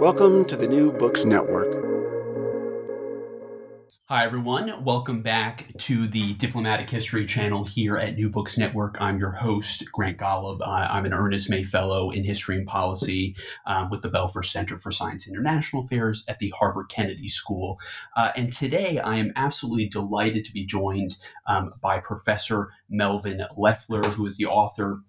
Welcome to the New Books Network. Hi, everyone. Welcome back to the Diplomatic History channel here at New Books Network. I'm your host, Grant Golub. Uh, I'm an Ernest May Fellow in History and Policy um, with the Belfer Center for Science and International Affairs at the Harvard Kennedy School. Uh, and today I am absolutely delighted to be joined um, by Professor Melvyn Leffler, who is the author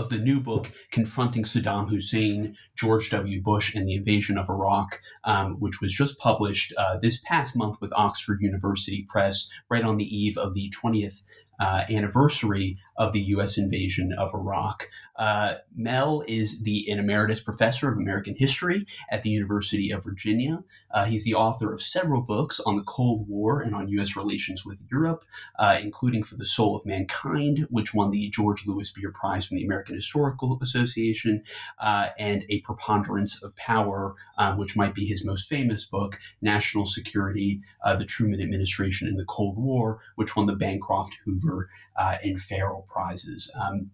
of the new book, Confronting Saddam Hussein, George W. Bush, and the Invasion of Iraq, um, which was just published uh, this past month with Oxford University Press, right on the eve of the 20th uh, anniversary of the U.S. invasion of Iraq. Uh, Mel is the an emeritus professor of American history at the University of Virginia. Uh, he's the author of several books on the Cold War and on U.S. relations with Europe, uh, including For the Soul of Mankind, which won the George Louis Beer Prize from the American Historical Association, uh, and A Preponderance of Power, uh, which might be his most famous book, National Security, uh, the Truman Administration in the Cold War, which won the Bancroft Hoover and Ferrell Prizes. Um,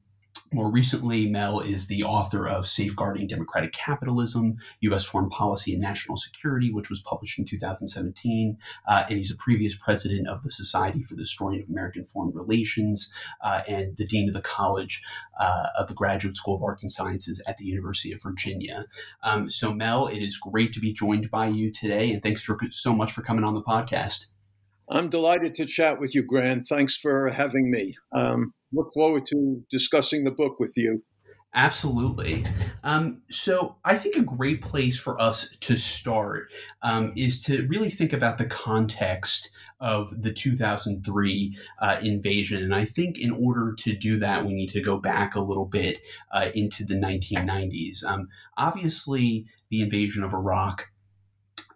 more recently, Mel is the author of Safeguarding Democratic Capitalism, U.S. Foreign Policy and National Security, which was published in 2017. Uh, and he's a previous president of the Society for the Historian of American Foreign Relations uh, and the dean of the College uh, of the Graduate School of Arts and Sciences at the University of Virginia. Um, so, Mel, it is great to be joined by you today. And thanks for so much for coming on the podcast. I'm delighted to chat with you, Grant. Thanks for having me. Um, look forward to discussing the book with you. Absolutely. Um, so I think a great place for us to start um, is to really think about the context of the 2003 uh, invasion. And I think in order to do that, we need to go back a little bit uh, into the 1990s. Um, obviously, the invasion of Iraq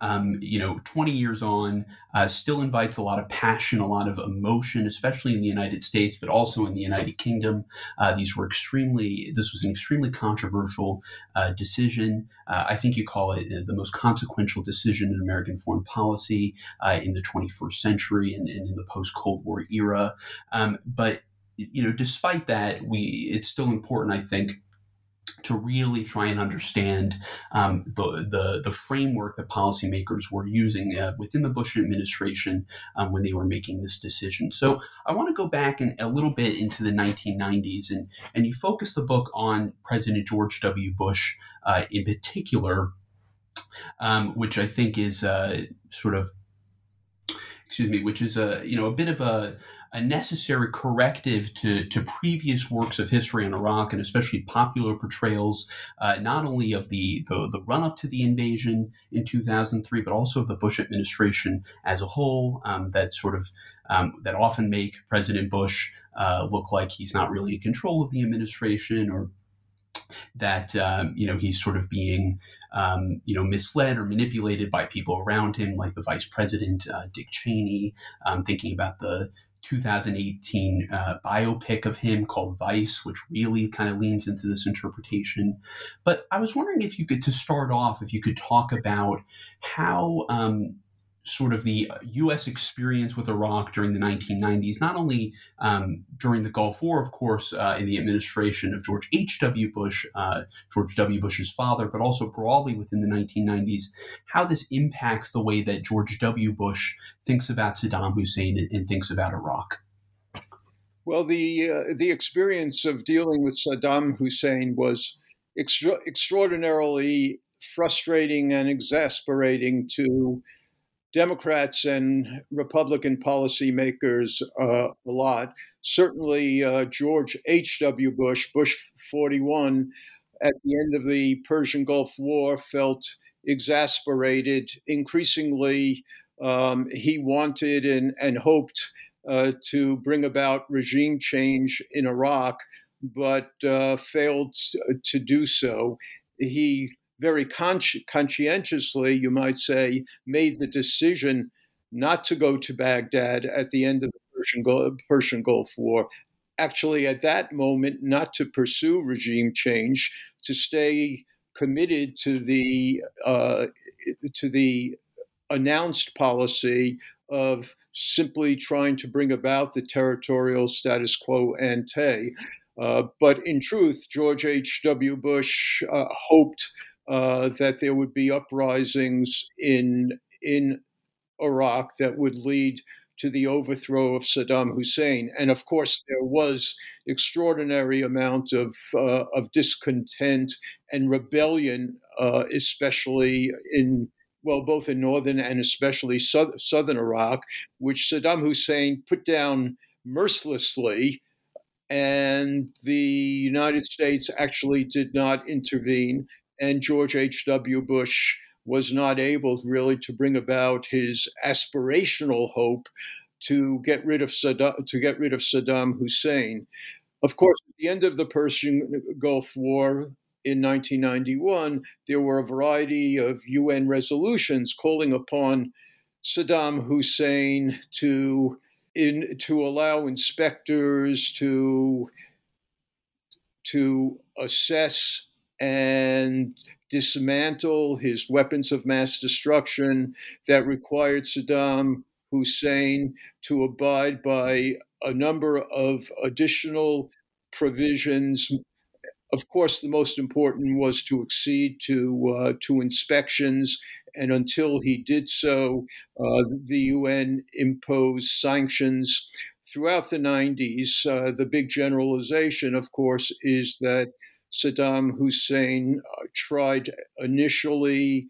um, you know, 20 years on, uh, still invites a lot of passion, a lot of emotion, especially in the United States, but also in the United Kingdom. Uh, these were extremely, this was an extremely controversial uh, decision. Uh, I think you call it uh, the most consequential decision in American foreign policy uh, in the 21st century and, and in the post Cold War era. Um, but, you know, despite that, we, it's still important, I think to really try and understand um, the, the, the framework that policymakers were using uh, within the Bush administration um, when they were making this decision. So I want to go back in, a little bit into the 1990s, and and you focus the book on President George W. Bush uh, in particular, um, which I think is uh, sort of excuse me, which is a you know a bit of a a necessary corrective to, to previous works of history in Iraq and especially popular portrayals, uh, not only of the, the, the run up to the invasion in 2003, but also of the Bush administration as a whole um, that sort of um, that often make President Bush uh, look like he's not really in control of the administration or that um, you know he's sort of being um, you know misled or manipulated by people around him, like the Vice President uh, Dick Cheney. Um, thinking about the 2018 uh, biopic of him called Vice, which really kind of leans into this interpretation. But I was wondering if you could, to start off, if you could talk about how um, sort of the U.S. experience with Iraq during the 1990s, not only um, during the Gulf War, of course, uh, in the administration of George H.W. Bush, uh, George W. Bush's father, but also broadly within the 1990s, how this impacts the way that George W. Bush thinks about Saddam Hussein and, and thinks about Iraq. Well, the uh, the experience of dealing with Saddam Hussein was extra- extraordinarily frustrating and exasperating to Democrats and Republican policymakers uh, a lot. Certainly, uh, George H.W. Bush, Bush 41, at the end of the Persian Gulf War, felt exasperated. Increasingly, um, he wanted and, and hoped uh, to bring about regime change in Iraq, but uh, failed to do so. He very consci- conscientiously, you might say, made the decision not to go to Baghdad at the end of the Persian Gulf, Persian Gulf War. Actually, at that moment, not to pursue regime change, to stay committed to the uh, to the announced policy of simply trying to bring about the territorial status quo ante. Uh, but in truth, George H.W. Bush uh, hoped that there would be uprisings in in Iraq that would lead to the overthrow of Saddam Hussein. And of course, there was extraordinary amount of uh, of discontent and rebellion, uh, especially in well, both in northern and especially southern Iraq, which Saddam Hussein put down mercilessly. And the United States actually did not intervene. And George H.W. Bush was not able really to bring about his aspirational hope to get rid of Saddam, to get rid of Saddam Hussein. Of course, at the end of the Persian Gulf War in 1991, there were a variety of UN resolutions calling upon Saddam Hussein to in to allow inspectors to to assess and dismantle his weapons of mass destruction that required Saddam Hussein to abide by a number of additional provisions. Of course, the most important was to accede to uh, to inspections, and until he did so, uh, the UN imposed sanctions. Throughout the 90s, uh, the big generalization, of course, is that Saddam Hussein uh, tried initially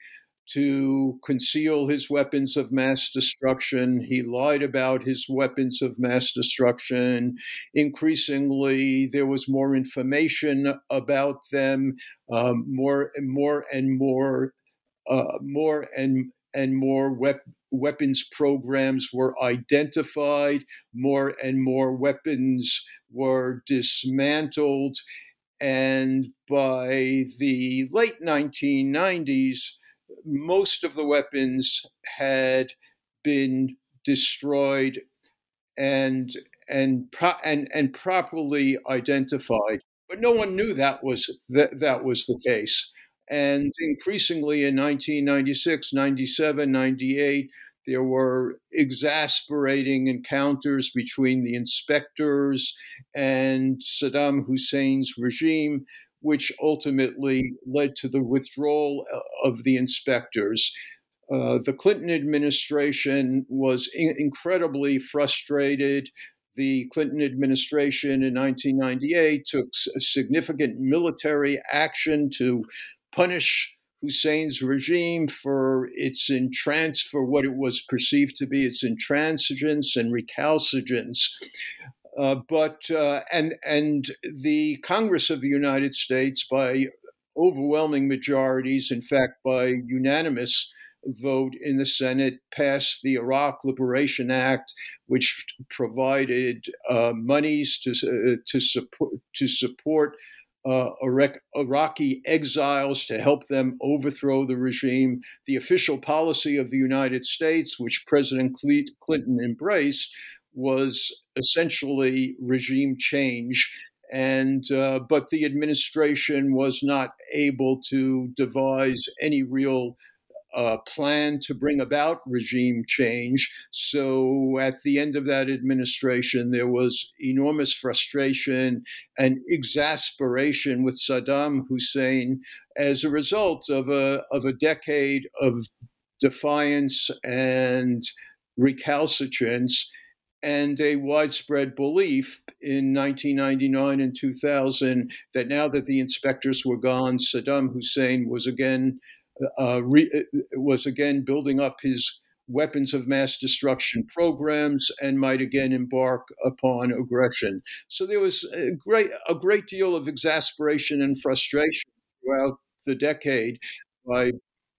to conceal his weapons of mass destruction. He lied about his weapons of mass destruction. Increasingly, there was more information about them, um, more and more and more, uh, more and and more wep- weapons programs were identified. More and more weapons were dismantled and by the late 1990s, most of the weapons had been destroyed and and pro- and and properly identified. But no one knew that was that, that was the case. And increasingly in 1996, 97, 98, there were exasperating encounters between the inspectors and Saddam Hussein's regime, which ultimately led to the withdrawal uh, of the inspectors. Uh, the Clinton administration was in- incredibly frustrated. The Clinton administration in 1998 took significant military action to punish Hussein's regime for its entrance for what it was perceived to be its intransigence and recalcitrance. Uh, but uh, and and the Congress of the United States, by overwhelming majorities, in fact, by unanimous vote in the Senate, passed the Iraq Liberation Act, which provided uh, monies to uh, to support to support uh, Iraqi exiles to help them overthrow the regime. The official policy of the United States, which President Clinton embraced, was essentially regime change. And uh, but the administration was not able to devise any real uh, plan to bring about regime change. So at the end of that administration, there was enormous frustration and exasperation with Saddam Hussein as a result of a, of a decade of defiance and recalcitrance and a widespread belief in 1999 and 2000 that now that the inspectors were gone, Saddam Hussein was again uh, re- uh, was again building up his weapons of mass destruction programs and might again embark upon aggression. So there was a great a great deal of exasperation and frustration throughout the decade by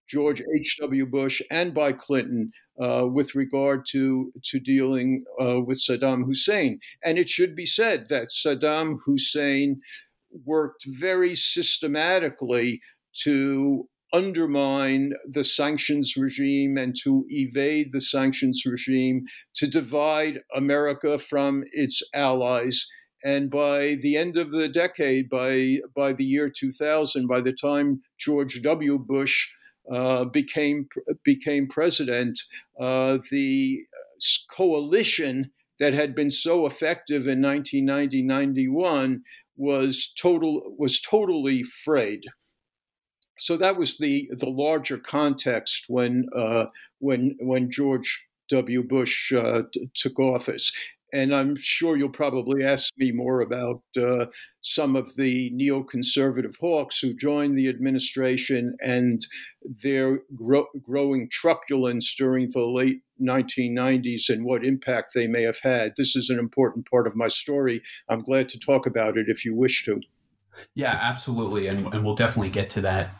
George H.W. Bush and by Clinton uh, with regard to to dealing uh, with Saddam Hussein. And it should be said that Saddam Hussein worked very systematically to undermine the sanctions regime and to evade the sanctions regime, to divide America from its allies. And by the end of the decade, by, by the year 2000, by the time George W. Bush uh, became, became president, uh, the coalition that had been so effective in 1990 91 was, total, was totally frayed. So that was the the larger context when uh, when when George W. Bush uh, t- took office. And I'm sure you'll probably ask me more about uh, some of the neoconservative hawks who joined the administration and their gro- growing truculence during the late 1990s and what impact they may have had. This is an important part of my story. I'm glad to talk about it if you wish to. Yeah, absolutely. And, and we'll definitely get to that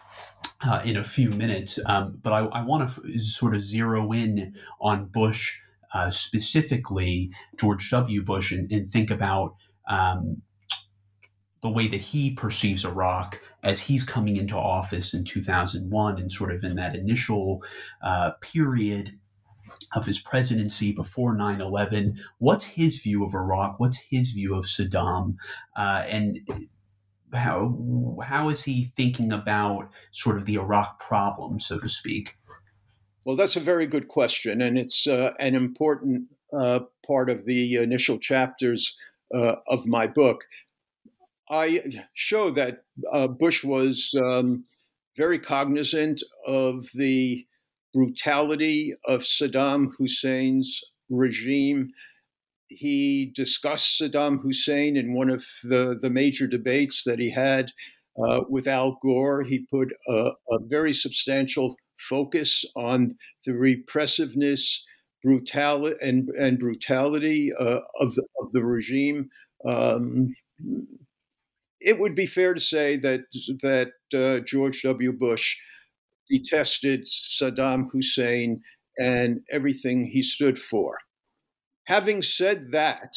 uh, in a few minutes. Um, but I, I want to f- sort of zero in on Bush, uh, specifically George W. Bush, and, and think about um, the way that he perceives Iraq as he's coming into office in 2001 and sort of in that initial uh, period of his presidency before 9 11. What's his view of Iraq? What's his view of Saddam? Uh, and how how is he thinking about sort of the Iraq problem, so to speak? Well, that's a very good question, and it's uh, an important uh, part of the initial chapters uh, of my book. I show that uh, Bush was um, very cognizant of the brutality of Saddam Hussein's regime he discussed Saddam Hussein in one of the, the major debates that he had uh, with Al Gore. He put a, a, very substantial focus on the repressiveness, brutality, and, and brutality uh, of, the, of the regime. Um, it would be fair to say that that uh, George W. Bush detested Saddam Hussein and everything he stood for. Having said that,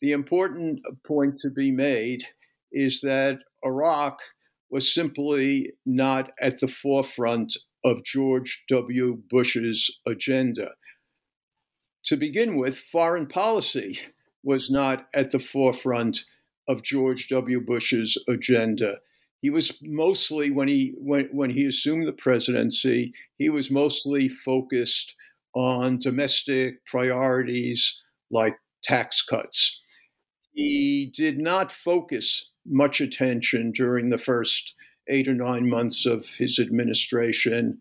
the important point to be made is that Iraq was simply not at the forefront of George W. Bush's agenda. To begin with, foreign policy was not at the forefront of George W. Bush's agenda. He was mostly when he when, when he assumed the presidency, he was mostly focused on domestic priorities like tax cuts. He did not focus much attention during the first eight or nine months of his administration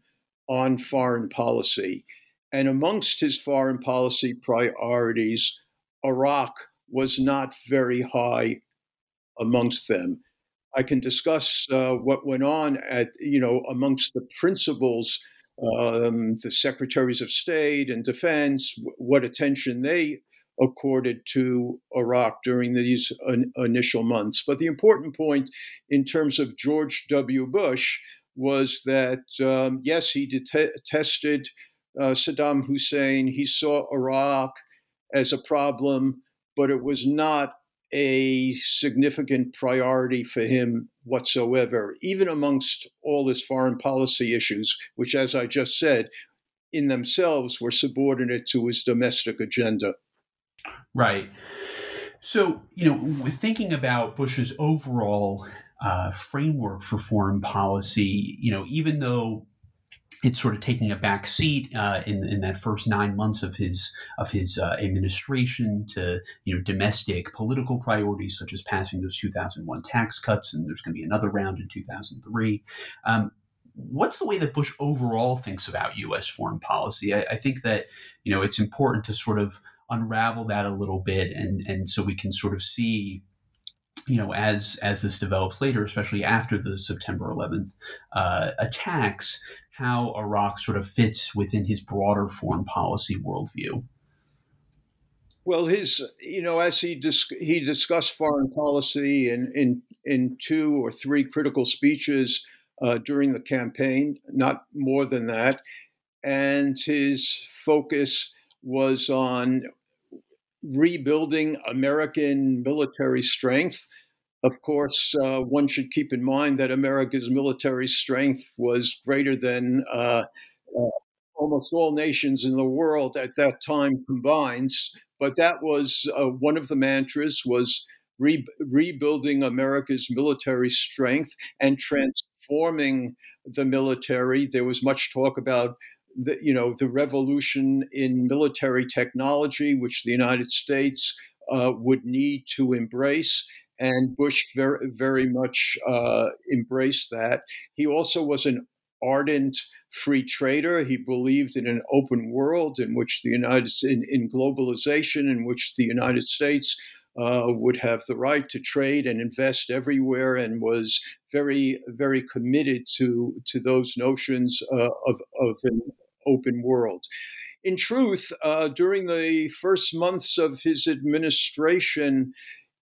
on foreign policy. And amongst his foreign policy priorities, Iraq was not very high amongst them. I can discuss uh, what went on at, you know, amongst the principals um, the secretaries of state and defense, what attention they accorded to Iraq during these initial months. But the important point in terms of George W. Bush was that, um, yes, he detested uh, Saddam Hussein, he saw Iraq as a problem, but it was not a significant priority for him whatsoever, even amongst all his foreign policy issues, which, as I just said, in themselves were subordinate to his domestic agenda. Right. So, you know, thinking about Bush's overall uh, framework for foreign policy, you know, even though it's sort of taking a back seat uh, in in that first nine months of his of his uh, administration to you know domestic political priorities such as passing those 2001 tax cuts and there's going to be another round in 2003. Um, what's the way that Bush overall thinks about U.S. foreign policy? I, I, think that you know it's important to sort of unravel that a little bit and and so we can sort of see you know as as this develops later especially after the september 11th uh, attacks how iraq sort of fits within his broader foreign policy worldview well his you know as he dis- he discussed foreign policy in in in two or three critical speeches uh, during the campaign not more than that and his focus was on rebuilding American military strength. Of course, uh, one should keep in mind that America's military strength was greater than uh, uh, almost all nations in the world at that time combined. But that was uh, one of the mantras was re- rebuilding America's military strength and transforming the military. There was much talk about the, you know, the revolution in military technology, which the United States uh, would need to embrace. And Bush very, very much uh, embraced that. He also was an ardent free trader. He believed in an open world in which the United in, in globalization, in which the United States uh, would have the right to trade and invest everywhere, and was very, very committed to to those notions uh, of of an open world. In truth, uh, during the first months of his administration,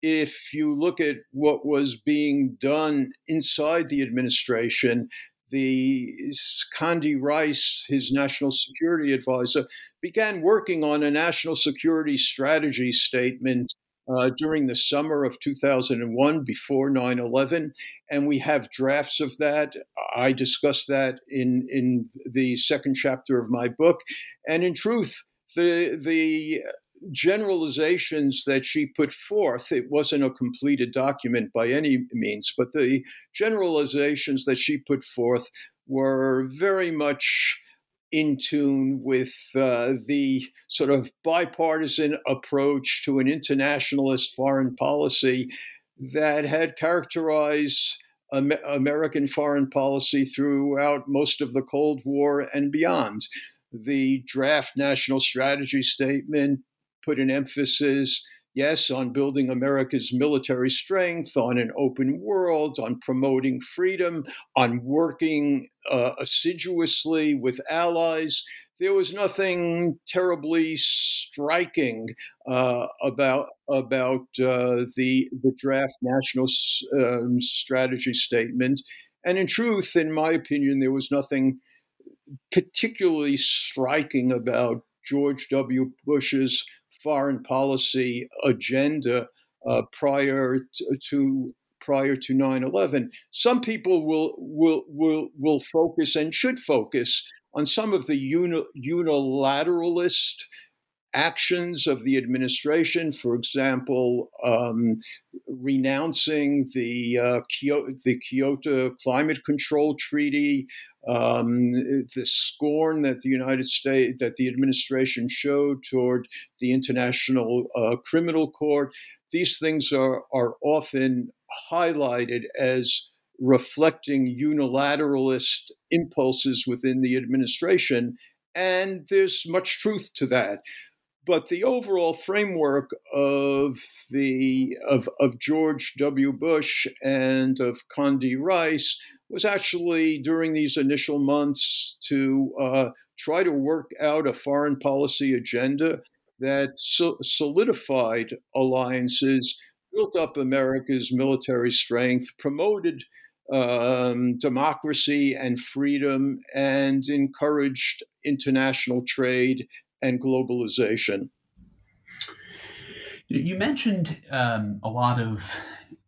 if you look at what was being done inside the administration, the Condi Rice, his national security advisor, began working on a national security strategy statement uh, during the summer of 2001 before 9 11. And we have drafts of that. I discuss that in, in the second chapter of my book. And in truth, the, the generalizations that she put forth, it wasn't a completed document by any means, but the generalizations that she put forth were very much in tune with uh, the sort of bipartisan approach to an internationalist foreign policy that had characterized American foreign policy throughout most of the Cold War and beyond. The draft national strategy statement put an emphasis, yes, on building America's military strength, on an open world, on promoting freedom, on working uh, assiduously with allies. There was nothing terribly striking uh, about about uh, the the draft national um, strategy statement, and in truth, in my opinion, there was nothing particularly striking about George W. Bush's foreign policy agenda uh, prior to, prior to 9/11. Some people will will will will focus and should focus on some of the uni, unilateralist actions of the administration, for example, um, renouncing the, uh, Kyoto, the Kyoto Climate Control Treaty, um, the scorn that the United States, that the administration showed toward the International uh, Criminal Court. These things are, are often highlighted as reflecting unilateralist impulses within the administration. And there's much truth to that but the overall framework of the of, of George W. Bush and of Condi Rice was actually during these initial months to uh, try to work out a foreign policy agenda that so- solidified alliances, built up America's military strength, promoted um, democracy and freedom, and encouraged international trade and globalization. You mentioned um, a lot of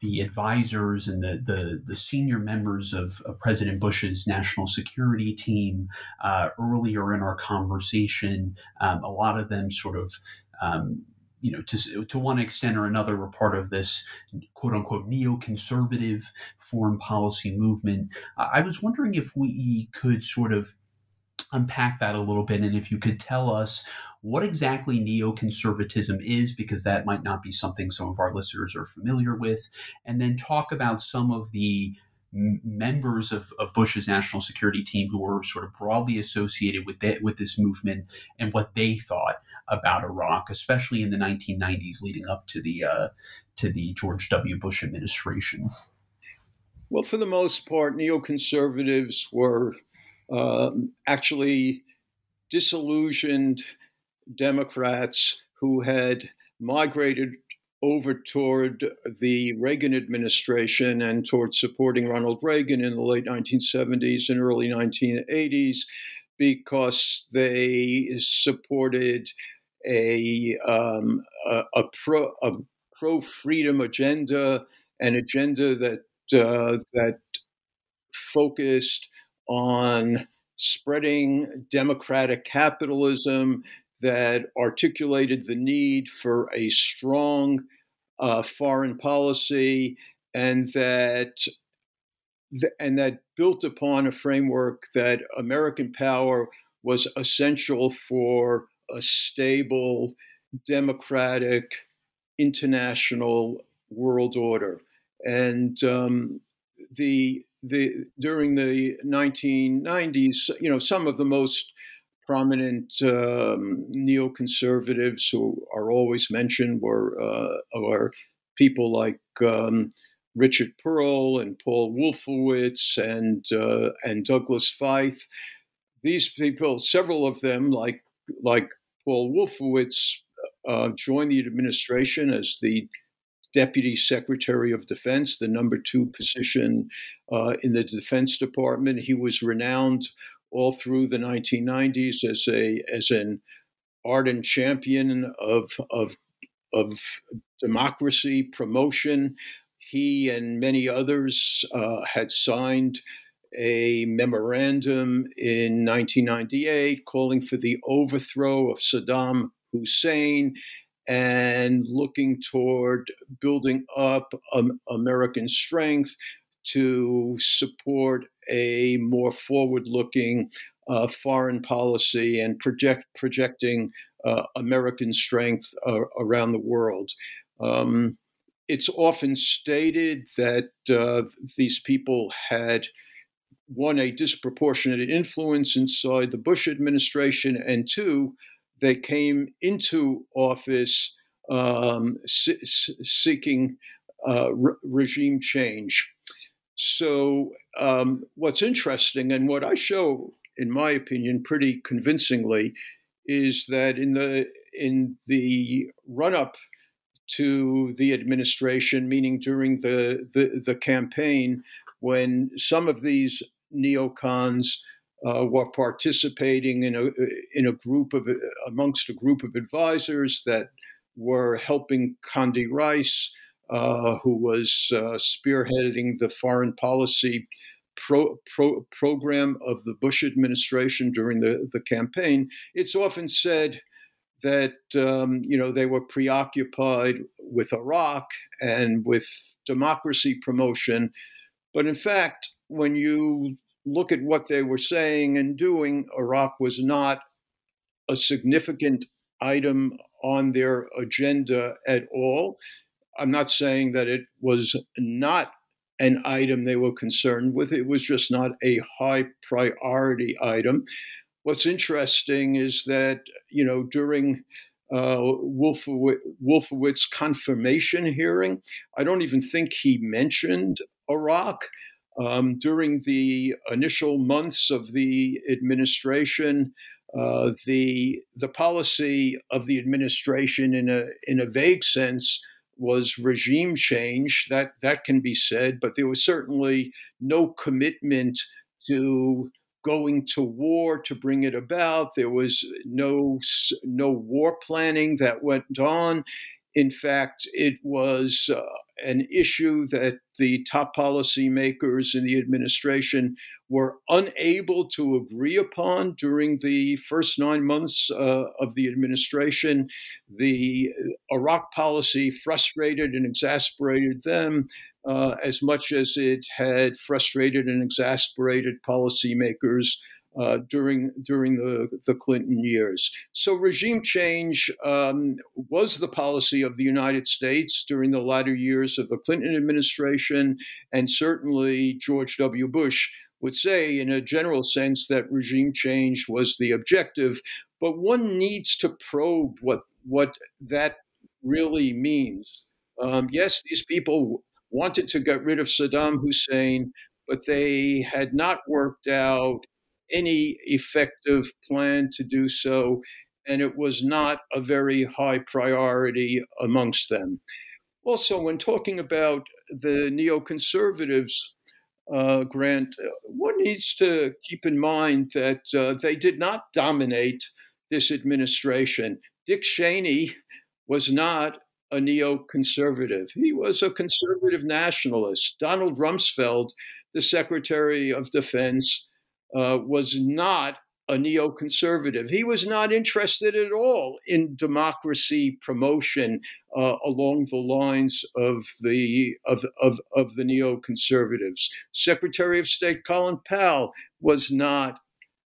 the advisors and the, the, the senior members of, of, President Bush's national security team uh, earlier in our conversation. Um, a lot of them sort of um, you know, to, to one extent or another, were part of this quote unquote neoconservative foreign policy movement. I was wondering if we could sort of unpack that a little bit and if you could tell us what exactly neoconservatism is, because that might not be something some of our listeners are familiar with, and then talk about some of the members of, of Bush's national security team who were sort of broadly associated with that, with this movement and what they thought about Iraq, especially in the 1990s leading up to the uh, to the George W. Bush administration. Well, for the most part, neoconservatives were um, actually disillusioned Democrats who had migrated over toward the Reagan administration and toward supporting Ronald Reagan in the late 1970s and early 1980s because they supported a, um, a, a, pro, a pro freedom agenda, an agenda that uh, that focused on spreading democratic capitalism that articulated the need for a strong uh, foreign policy and that and that built upon a framework that American power was essential for a stable, democratic, international world order. And um, the the during the 1990s, you know, some of the most prominent um, neoconservatives who are always mentioned were uh, are people like um, Richard Perle and Paul Wolfowitz and uh, and Douglas Feith. These people, several of them, like like Paul Wolfowitz, uh, joined the administration as the Deputy Secretary of Defense, the number two position uh, in the Defense Department. He was renowned all through the 1990s as a as an ardent champion of of of democracy promotion. He and many others uh, had signed a memorandum in 1998 calling for the overthrow of Saddam Hussein and looking toward building up um, American strength to support a more forward looking uh, foreign policy and project, projecting uh, American strength uh, around the world. Um, it's often stated that uh, these people had one, a disproportionate influence inside the Bush administration, and two, they came into office um, seeking uh, re- regime change. So, um, what's interesting and what I show, in my opinion, pretty convincingly, is that in the in the run up to the administration, meaning during the, the, the campaign, when some of these neocons uh, were participating in a in a group of amongst a group of advisors that were helping Condi Rice, uh, who was uh, spearheading the foreign policy pro, pro, program of the Bush administration during the, the campaign. It's often said that um, you know they were preoccupied with Iraq and with democracy promotion, but in fact, when you look at what they were saying and doing, Iraq was not a significant item on their agenda at all. I'm not saying that it was not an item they were concerned with, it was just not a high priority item. What's interesting is that, you know, during uh, Wolfowitz, Wolfowitz confirmation hearing, I don't even think he mentioned Iraq. Um, during the initial months of the administration, uh, the the policy of the administration, in a in a vague sense, was regime change. That that can be said, but there was certainly no commitment to going to war to bring it about. There was no no war planning that went on. In fact, it was uh, an issue that the top policymakers in the administration were unable to agree upon during the first nine months uh, of the administration. The Iraq policy frustrated and exasperated them uh, as much as it had frustrated and exasperated policymakers uh, during during the, the Clinton years. So regime change um, was the policy of the United States during the latter years of the Clinton administration, and certainly George W. Bush would say, in a general sense, that regime change was the objective. But one needs to probe what what that really means. Um, yes, these people wanted to get rid of Saddam Hussein, but they had not worked out any effective plan to do so, and it was not a very high priority amongst them. Also, when talking about the neoconservatives, uh, Grant, one needs to keep in mind that uh, they did not dominate this administration. Dick Cheney was not a neoconservative. He was a conservative nationalist. Donald Rumsfeld, the Secretary of Defense, uh, was not a neoconservative. He was not interested at all in democracy promotion uh, along the lines of the of, of, of the neoconservatives. Secretary of State Colin Powell was not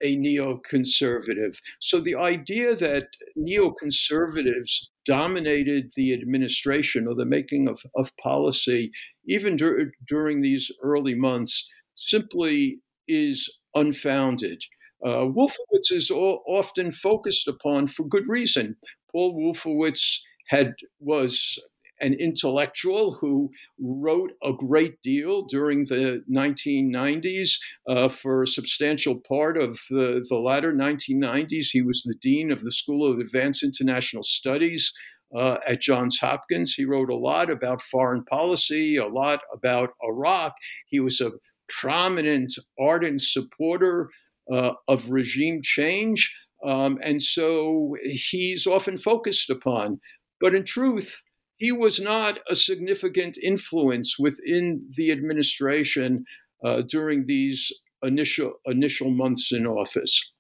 a neoconservative. So the idea that neoconservatives dominated the administration or the making of, of policy, even dur- during these early months, simply is unfounded. Uh, Wolfowitz is often focused upon for good reason. Paul Wolfowitz had was an intellectual who wrote a great deal during the 1990s. Uh, for a substantial part of the, the latter 1990s, he was the dean of the School of Advanced International Studies. Uh, at Johns Hopkins. He wrote a lot about foreign policy, a lot about Iraq. He was a prominent, ardent supporter uh, of regime change. Um, and so he's often focused upon. But in truth, he was not a significant influence within the administration uh, during these initial initial months in office.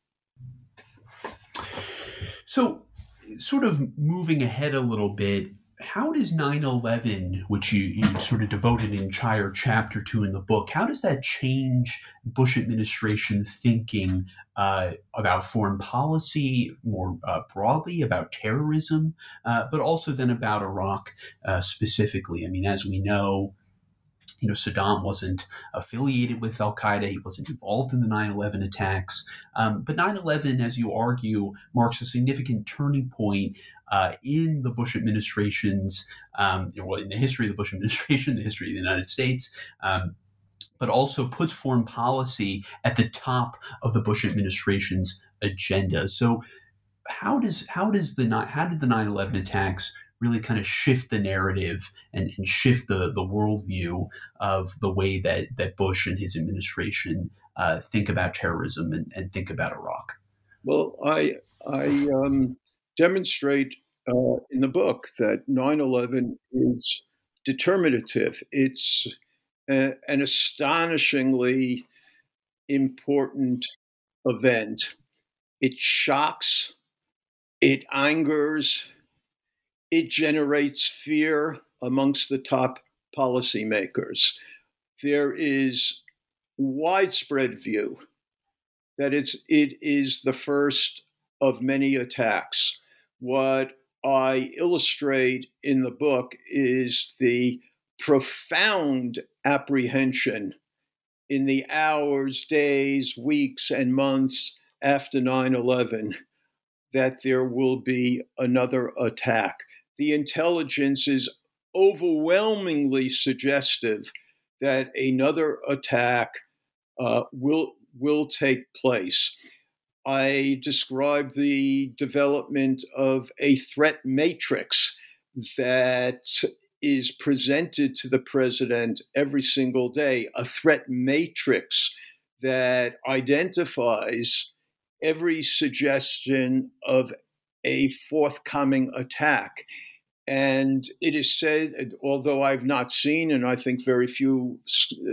So, sort of moving ahead a little bit, how does 9-11 which you, you sort of devoted an entire chapter to in the book how does that change bush administration thinking uh, about foreign policy more uh, broadly about terrorism uh, but also then about iraq uh, specifically i mean as we know you know, Saddam wasn't affiliated with Al Qaeda. He wasn't involved in the 9 11 attacks. Um, but 9 11, as you argue, marks a significant turning point uh, in the Bush administration's, um, well, in the history of the Bush administration, the history of the United States. Um, but also puts foreign policy at the top of the Bush administration's agenda. So, how does how does the how did the 9/11 attacks really kind of shift the narrative and, and shift the the worldview of the way that that Bush and his administration uh, think about terrorism and, and, think about Iraq? Well, I I um, demonstrate uh, in the book that 9/11 is determinative. It's a, an astonishingly important event. It shocks, it angers, it generates fear amongst the top policymakers. There is widespread view that it's it is the first of many attacks. What I illustrate in the book is the profound apprehension in the hours, days, weeks, and months after 9 11 that there will be another attack the intelligence is overwhelmingly suggestive that another attack uh, will will take place. I described the development of a threat matrix that is presented to the president every single day, a threat matrix that identifies every suggestion of a forthcoming attack. And it is said, although I've not seen, and I think very few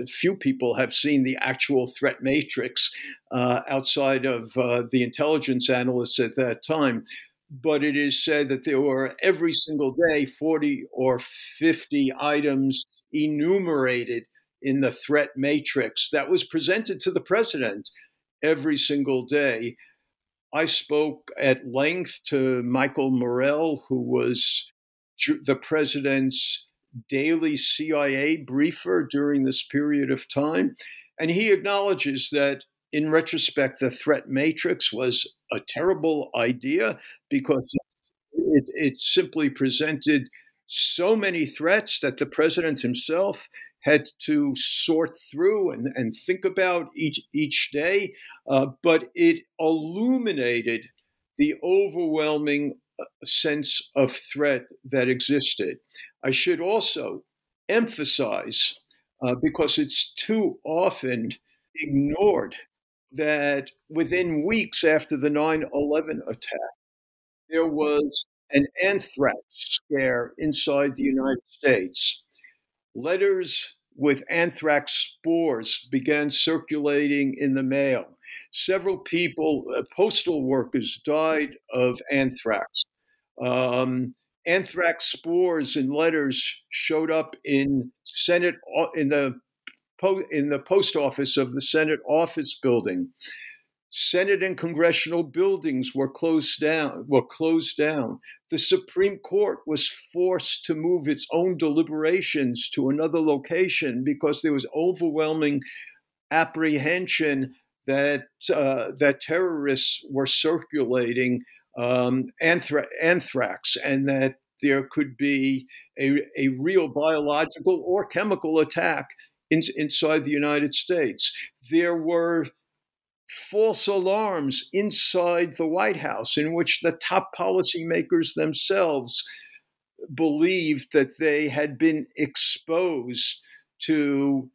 few people have seen the actual threat matrix uh, outside of uh, the intelligence analysts at that time, but it is said that there were every single day 40 or 50 items enumerated in the threat matrix that was presented to the president every single day. I spoke at length to Michael Morell, who was the president's daily CIA briefer during this period of time. And he acknowledges that in retrospect, the threat matrix was a terrible idea because it, it simply presented so many threats that the president himself had to sort through and, and think about each each day. Uh, but it illuminated the overwhelming sense of threat that existed. I should also emphasize, uh, because it's too often ignored, that within weeks after the 9 11 attack, there was an anthrax scare inside the United States. Letters with anthrax spores began circulating in the mail. Several people, uh, postal workers, died of anthrax. Um, anthrax spores and letters showed up in Senate in the in the post office of the Senate office building. Senate and congressional buildings were closed down. Were closed down. The Supreme Court was forced to move its own deliberations to another location because there was overwhelming apprehension that uh, that terrorists were circulating um, anthra- anthrax and that there could be a, a real biological or chemical attack in, inside the United States. There were false alarms inside the White House in which the top policymakers themselves believed that they had been exposed to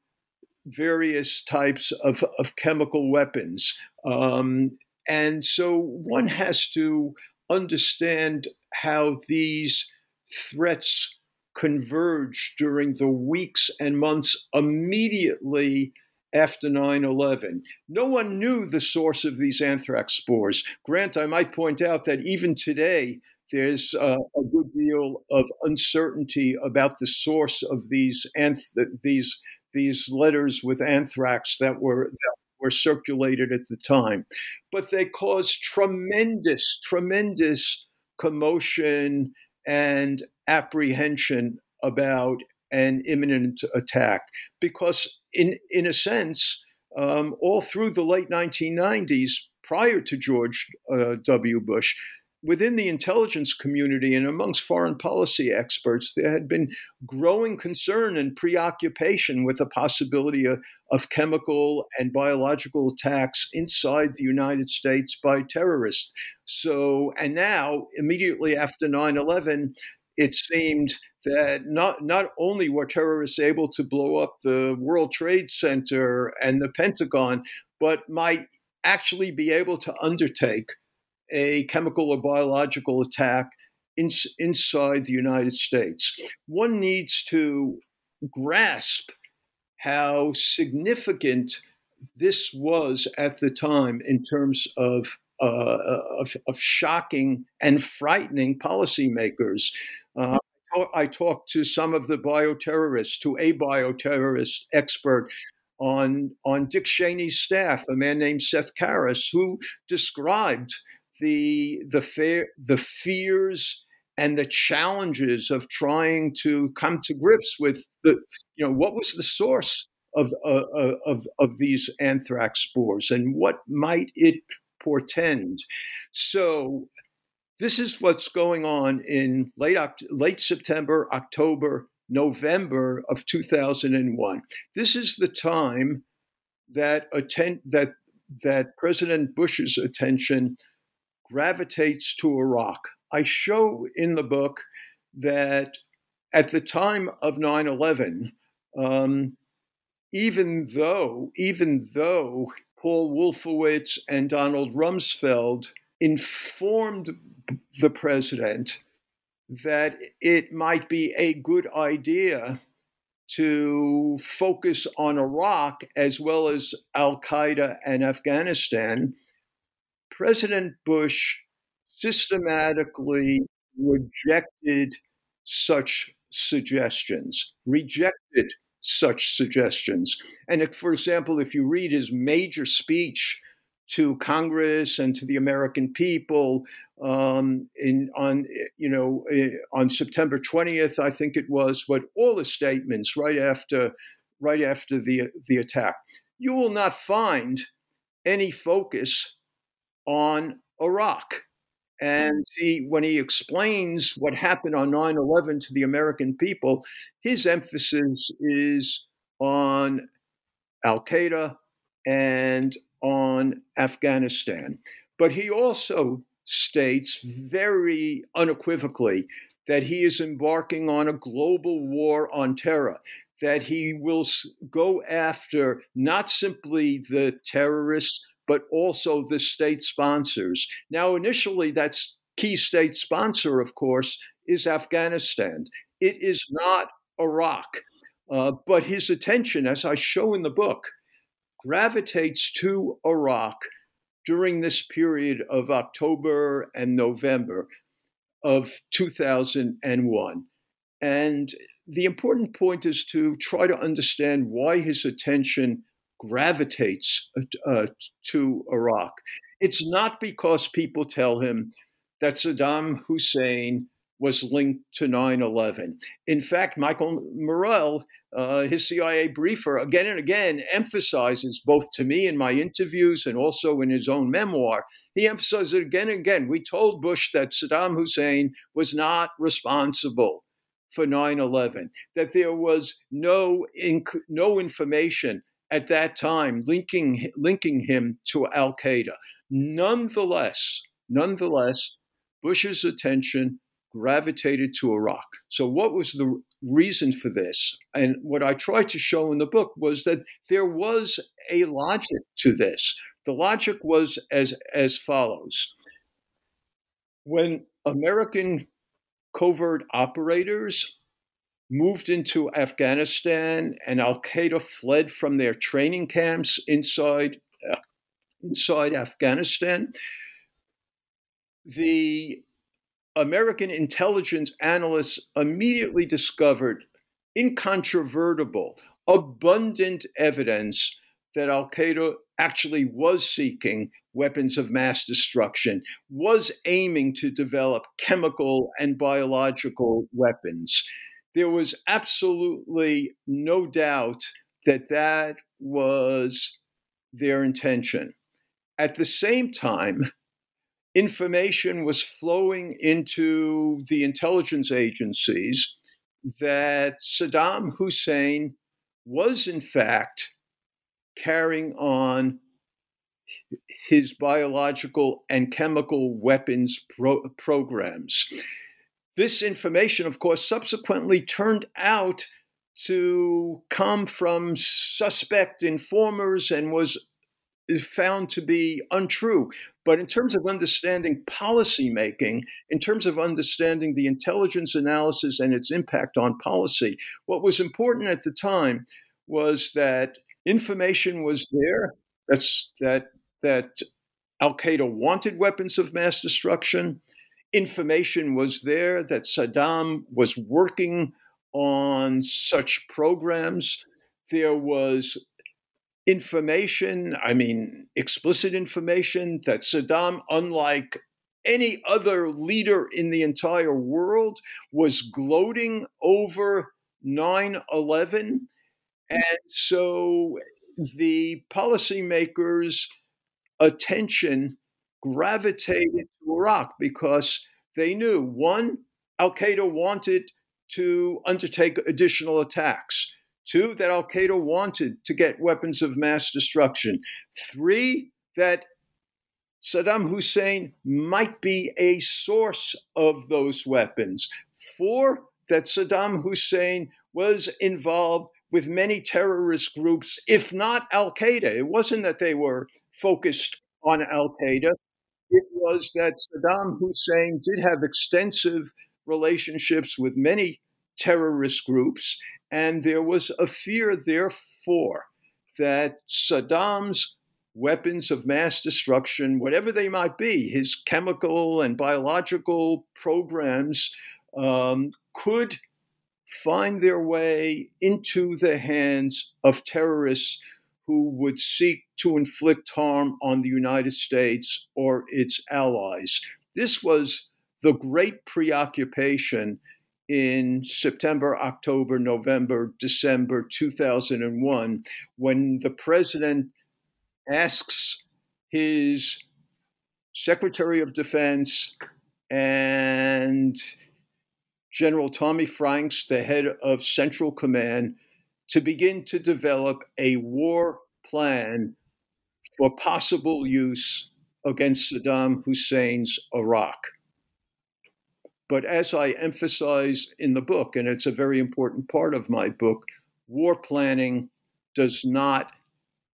various types of, of chemical weapons. Um, and so one has to understand how these threats converged during the weeks and months immediately after 9 11. No one knew the source of these anthrax spores. Grant, I might point out that even today, there's uh, a good deal of uncertainty about the source of these anth- these these letters with anthrax that were that were circulated at the time, but they caused tremendous, tremendous commotion and apprehension about an imminent attack. Because in in a sense um, all through the late 1990s prior to george uh, w. Bush within the intelligence community and amongst foreign policy experts, there had been growing concern and preoccupation with the possibility of, of, chemical and biological attacks inside the United States by terrorists. So, and now, immediately after 9 11, it seemed that not not only were terrorists able to blow up the World Trade Center and the Pentagon, but might actually be able to undertake a chemical or biological attack in, inside the United States. One needs to grasp how significant this was at the time in terms of uh, of, of, shocking and frightening policymakers. Uh, I talked to some of the bioterrorists, to a bioterrorist expert on, on Dick Cheney's staff, a man named Seth Carus, who described the, the, fear, the fears and the challenges of trying to come to grips with the, you know, what was the source of, uh, uh of, of these anthrax spores and what might it portend? So this is what's going on in late late September, October, November of 2001. This is the time that attend that that President Bush's attention gravitates to Iraq. I show in the book that at the time of 9/11, um, even though even though Paul Wolfowitz and Donald Rumsfeld informed the president that it might be a good idea to focus on Iraq as well as Al Qaeda and Afghanistan, President Bush systematically rejected such suggestions, rejected such suggestions. And if, for example, if you read his major speech to Congress and to the American people um, in on you know eh, on September 20th, I think it was, but all the statements right after right after the the attack, you will not find any focus on Iraq. And he, when he explains what happened on 9 11 to the American people, his emphasis is on Al Qaeda and on Afghanistan. But he also states very unequivocally that he is embarking on a global war on terror, that he will go after not simply the terrorists, but also the state sponsors. Now, initially, that's key state sponsor, of course, is Afghanistan. It is not Iraq. Uh, but his attention, as I show in the book, gravitates to Iraq during this period of October and November of 2001. And the important point is to try to understand why his attention gravitates uh, to Iraq. It's not because people tell him that Saddam Hussein was linked to 9 11. In fact, Michael Morell, uh, his CIA briefer, again and again emphasizes, both to me in my interviews and also in his own memoir, he emphasizes again and again. We told Bush that Saddam Hussein was not responsible for 9 11, that there was no, inc- no information at that time linking, linking him to Al Qaeda. Nonetheless, nonetheless, Bush's attention gravitated to Iraq. So, what was the reason for this? And what I tried to show in the book was that there was a logic to this. The logic was as, as follows When American covert operators moved into Afghanistan and Al Qaeda fled from their training camps inside, uh, inside Afghanistan, the American intelligence analysts immediately discovered incontrovertible, abundant evidence that Al Qaeda actually was seeking weapons of mass destruction, was aiming to develop chemical and biological weapons. There was absolutely no doubt that that was their intention. At the same time, information was flowing into the intelligence agencies that Saddam Hussein was, in fact, carrying on his biological and chemical weapons pro- programs. This information, of course, subsequently turned out to come from suspect informers and was found to be untrue. But in terms of understanding policy making, in terms of understanding the intelligence analysis and its impact on policy, what was important at the time was that information was there that's that that Al Qaeda wanted weapons of mass destruction. Information was there that Saddam was working on such programs. There was information, I mean, explicit information that Saddam, unlike any other leader in the entire world, was gloating over 9 11. And so the policymakers' attention gravitated to Iraq because they knew one, Al Qaeda wanted to undertake additional attacks. Two, that Al Qaeda wanted to get weapons of mass destruction. Three, that Saddam Hussein might be a source of those weapons. Four, that Saddam Hussein was involved with many terrorist groups, if not Al Qaeda. It wasn't that they were focused on Al Qaeda, it was that Saddam Hussein did have extensive relationships with many terrorist groups and there was a fear, therefore, that Saddam's weapons of mass destruction, whatever they might be, his chemical and biological programs, um, could find their way into the hands of terrorists who would seek to inflict harm on the United States or its allies. This was the great preoccupation in September, October, November, December 2001, when the president asks his Secretary of Defense and General Tommy Franks, the head of Central Command, to begin to develop a war plan for possible use against Saddam Hussein's Iraq. But as I emphasize in the book, and it's a very important part of my book, war planning does not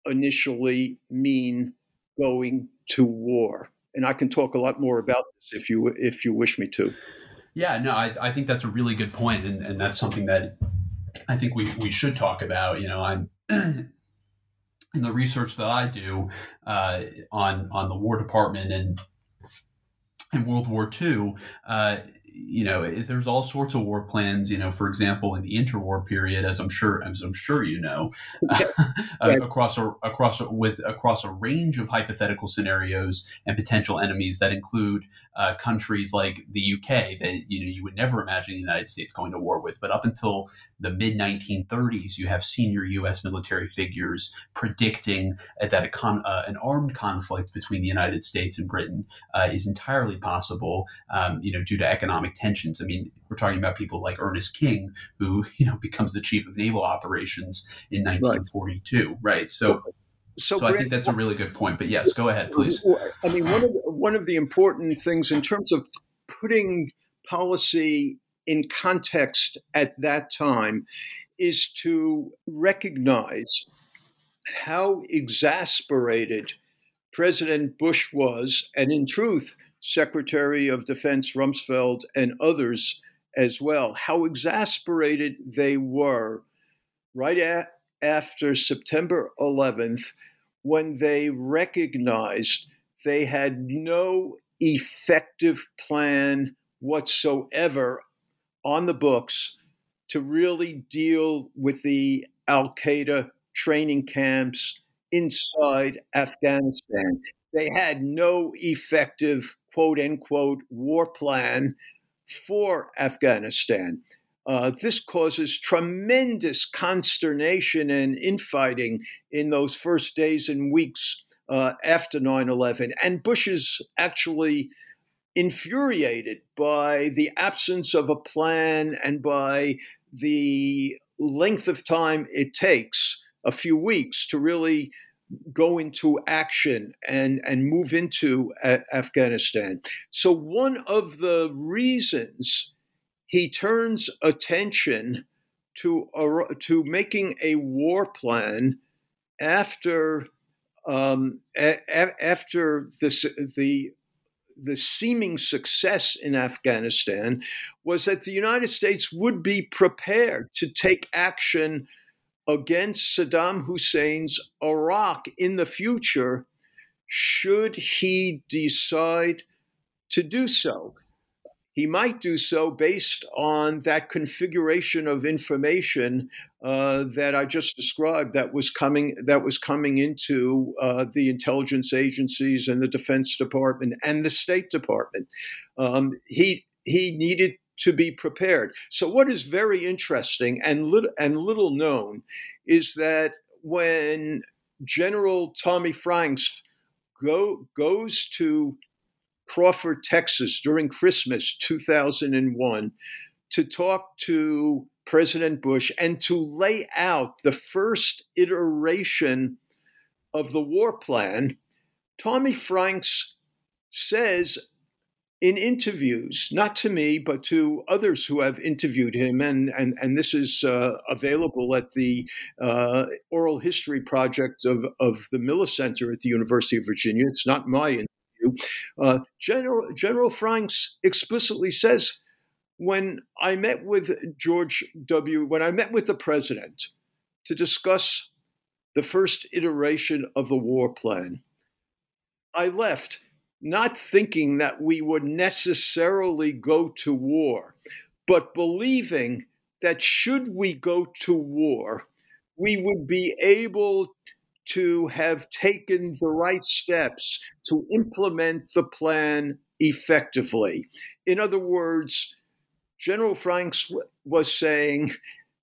initially mean going to war. And I can talk a lot more about this if you if you wish me to. Yeah, no, I, I think that's a really good point, and, and that's something that I think we, we should talk about. You know, I'm in the research that I do uh, on on the War Department and in World War II, uh, you know, there's all sorts of war plans. You know, for example, in the interwar period, as I'm sure, as I'm sure you know, uh, across a across a, with across a range of hypothetical scenarios and potential enemies that include uh, countries like the UK that you know you would never imagine the United States going to war with. But up until the mid 1930s, you have senior U.S. military figures predicting that con- uh, an armed conflict between the United States and Britain uh, is entirely possible. Um, you know, due to economic economic tensions. I mean, we're talking about people like Ernest King, who you know becomes the chief of naval operations in 1942, right? right? So. So, so I think that's a really good point. But yes, go ahead, please. I mean, one of the, one of the important things in terms of putting policy in context at that time is to recognize how exasperated President Bush was, and in truth, Secretary of Defense Rumsfeld and others as well, how exasperated they were right at, after September 11th when they recognized they had no effective plan whatsoever on the books to really deal with the Al Qaeda training camps inside Afghanistan. They had no effective quote unquote war plan for Afghanistan. Uh, this causes tremendous consternation and infighting in those first days and weeks uh, after 9 11. And Bush is actually infuriated by the absence of a plan and by the length of time it takes a few weeks to really go into action and, and move into Afghanistan. So, one of the reasons he turns attention to, to making a war plan after, um, a- after this, the the seeming success in Afghanistan was that the United States would be prepared to take action against Saddam Hussein's Iraq in the future, should he decide to do so. He might do so based on that configuration of information uh, that I just described that was coming that was coming into uh, the intelligence agencies and the Defense Department and the State Department. Um, he he needed to be prepared. So, what is very interesting and little, and little known is that when General Tommy Franks go, goes to Crawford, Texas during Christmas 2001 to talk to President Bush and to lay out the first iteration of the war plan, Tommy Franks says in interviews, not to me, but to others who have interviewed him, and and and this is uh, available at the uh, Oral History Project of of the Miller Center at the University of Virginia. It's not my interview. Uh, General General Franks explicitly says, when I met with George W. When I met with the president to discuss the first iteration of the war plan, I left not thinking that we would necessarily go to war, but believing that should we go to war, we would be able to have taken the right steps to implement the plan effectively. In other words, General Franks was saying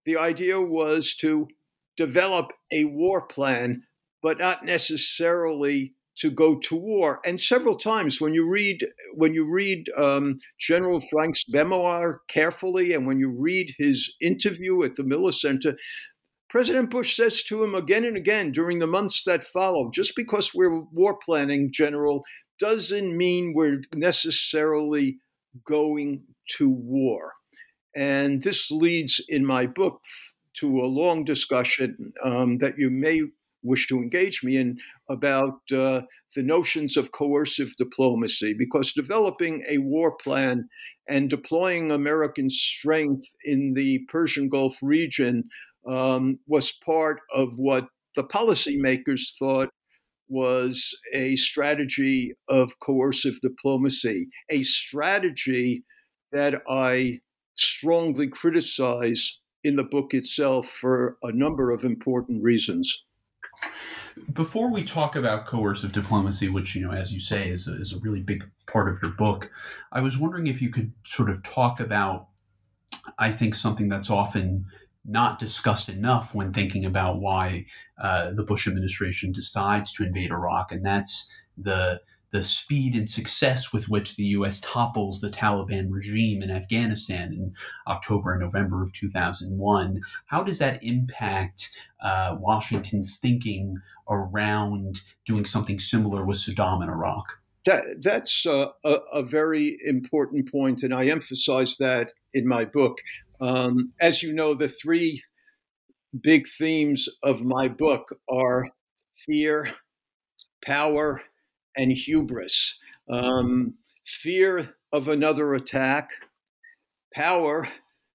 the idea was to develop a war plan, but not necessarily to go to war. And several times, when you read when you read um, General Frank's memoir carefully, and when you read his interview at the Miller Center, President Bush says to him again and again during the months that follow, just because we're war planning, General, doesn't mean we're necessarily going to war. And this leads in my book to a long discussion um, that you may wish to engage me in about uh, the notions of coercive diplomacy, because developing a war plan and deploying American strength in the Persian Gulf region um, was part of what the policymakers thought was a strategy of coercive diplomacy, a strategy that I strongly criticize in the book itself for a number of important reasons. Before we talk about coercive diplomacy, which, you know, as you say, is a, is a really big part of your book, I was wondering if you could sort of talk about, I think, something that's often not discussed enough when thinking about why uh, the Bush administration decides to invade Iraq, and that's the the speed and success with which the U.S. topples the Taliban regime in Afghanistan in October and November of 2001. How does that impact uh, Washington's thinking around doing something similar with Saddam in Iraq? That, that's a, a, a very important point, and I emphasize that in my book. Um, as you know, the three big themes of my book are fear, power, and hubris. Um, fear of another attack, power,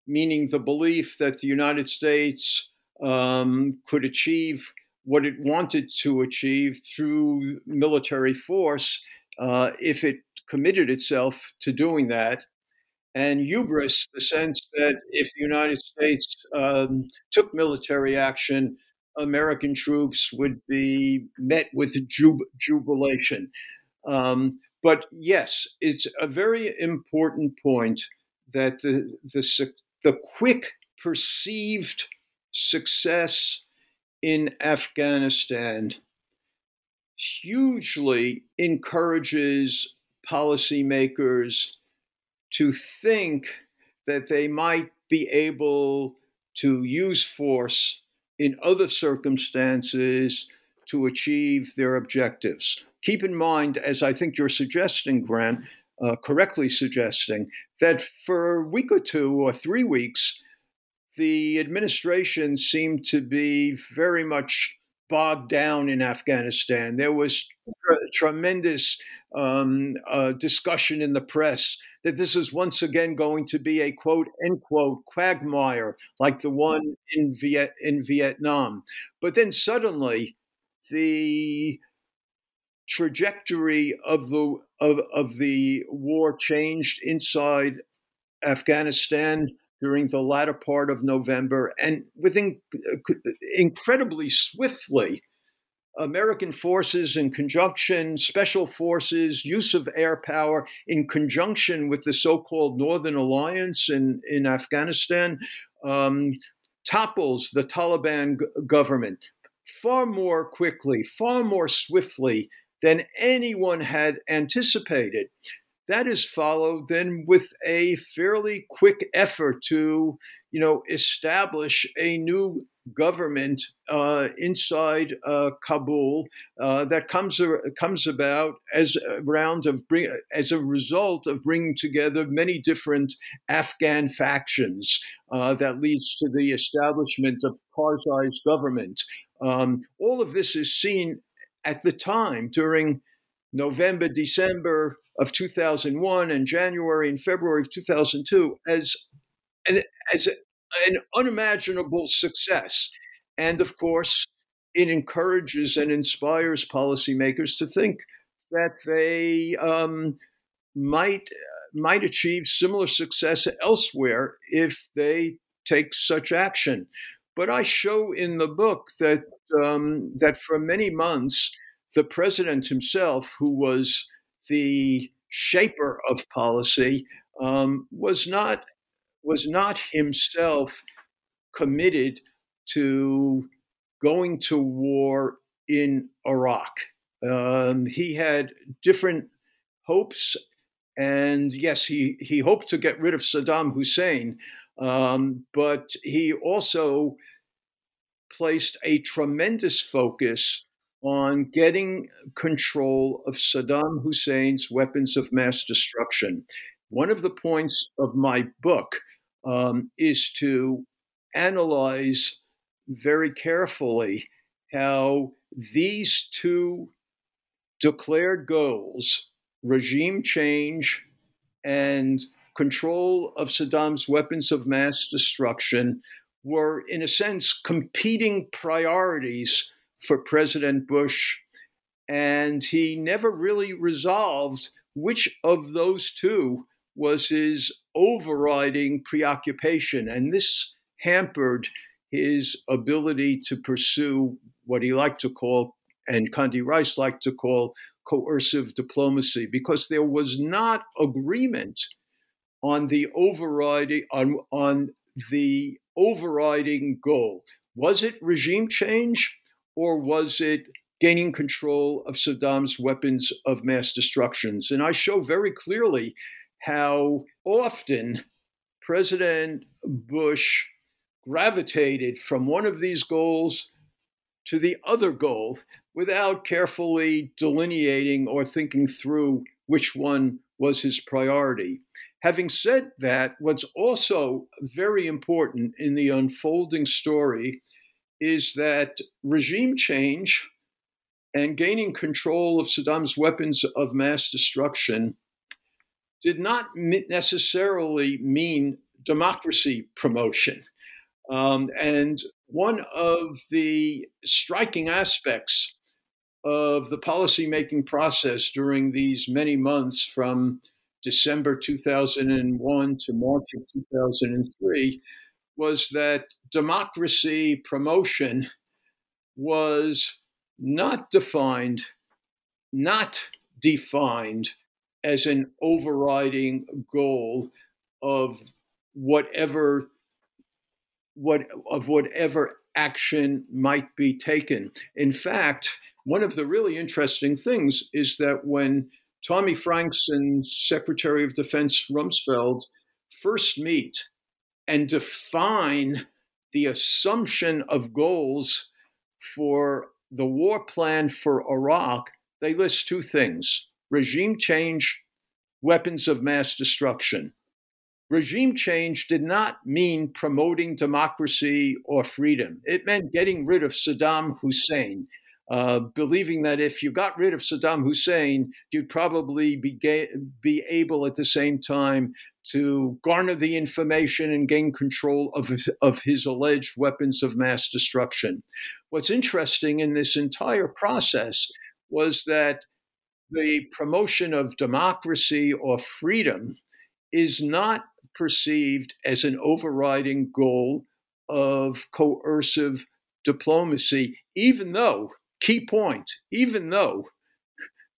meaning the belief that the United States um, could achieve what it wanted to achieve through military force uh, if it committed itself to doing that. And hubris, the sense that if the United States um, took military action, American troops would be met with jub- jubilation. Um, but yes, it's a very important point that the, the, the quick perceived success in Afghanistan hugely encourages policymakers to think that they might be able to use force in other circumstances to achieve their objectives. Keep in mind, as I think you're suggesting, Grant, uh, correctly suggesting, that for a week or two or three weeks, the administration seemed to be very much bogged down in Afghanistan. There was tremendous um, uh, discussion in the press that this is once again going to be a quote end quote quagmire like the one in Viet in Vietnam. But then suddenly, the trajectory of the of, of the war changed inside Afghanistan during the latter part of November, and within incredibly swiftly, American forces in conjunction, special forces, use of air power in conjunction with the so called Northern Alliance in, in Afghanistan um, topples the Taliban government far more quickly, far more swiftly than anyone had anticipated. That is followed then with a fairly quick effort to, you know, establish a new government uh, inside uh, Kabul uh, that comes comes about as a round of bring, as a result of bringing together many different Afghan factions uh, that leads to the establishment of Karzai's government. Um, all of this is seen at the time during November, December of 2001 and January and February of 2002 as an, as an unimaginable success. And of course, it encourages and inspires policymakers to think that they um, might might achieve similar success elsewhere if they take such action. But I show in the book that um, that for many months, the president himself, who was the shaper of policy, um, was not was not himself committed to going to war in Iraq. Um, he had different hopes, and yes, he, he hoped to get rid of Saddam Hussein, um, but he also placed a tremendous focus on getting control of Saddam Hussein's weapons of mass destruction. One of the points of my book um, is to analyze very carefully how these two declared goals, regime change and control of Saddam's weapons of mass destruction, were, in a sense, competing priorities for President Bush And he never really resolved which of those two was his overriding preoccupation. And this hampered his ability to pursue what he liked to call, and Condi Rice liked to call, coercive diplomacy, because there was not agreement on the overriding on, on the overriding goal. Was it regime change or was it gaining control of Saddam's weapons of mass destructions? And I show very clearly how often President Bush gravitated from one of these goals to the other goal without carefully delineating or thinking through which one was his priority. Having said that, what's also very important in the unfolding story is that regime change and gaining control of Saddam's weapons of mass destruction did not necessarily mean democracy promotion. Um, and one of the striking aspects of the policymaking process during these many months from December 2001 to March of 2003 was that democracy promotion was not defined, not defined as an overriding goal of whatever what of whatever action might be taken. In fact, one of the really interesting things is that when Tommy Franks and Secretary of Defense Rumsfeld first meet and define the assumption of goals for the war plan for Iraq, they list two things regime change, weapons of mass destruction. Regime change did not mean promoting democracy or freedom. It meant getting rid of Saddam Hussein uh, believing that if you got rid of Saddam Hussein, you'd probably be, ga- be able at the same time to garner the information and gain control of his, of his alleged weapons of mass destruction. What's interesting in this entire process was that the promotion of democracy or freedom is not perceived as an overriding goal of coercive diplomacy, even though key point, even though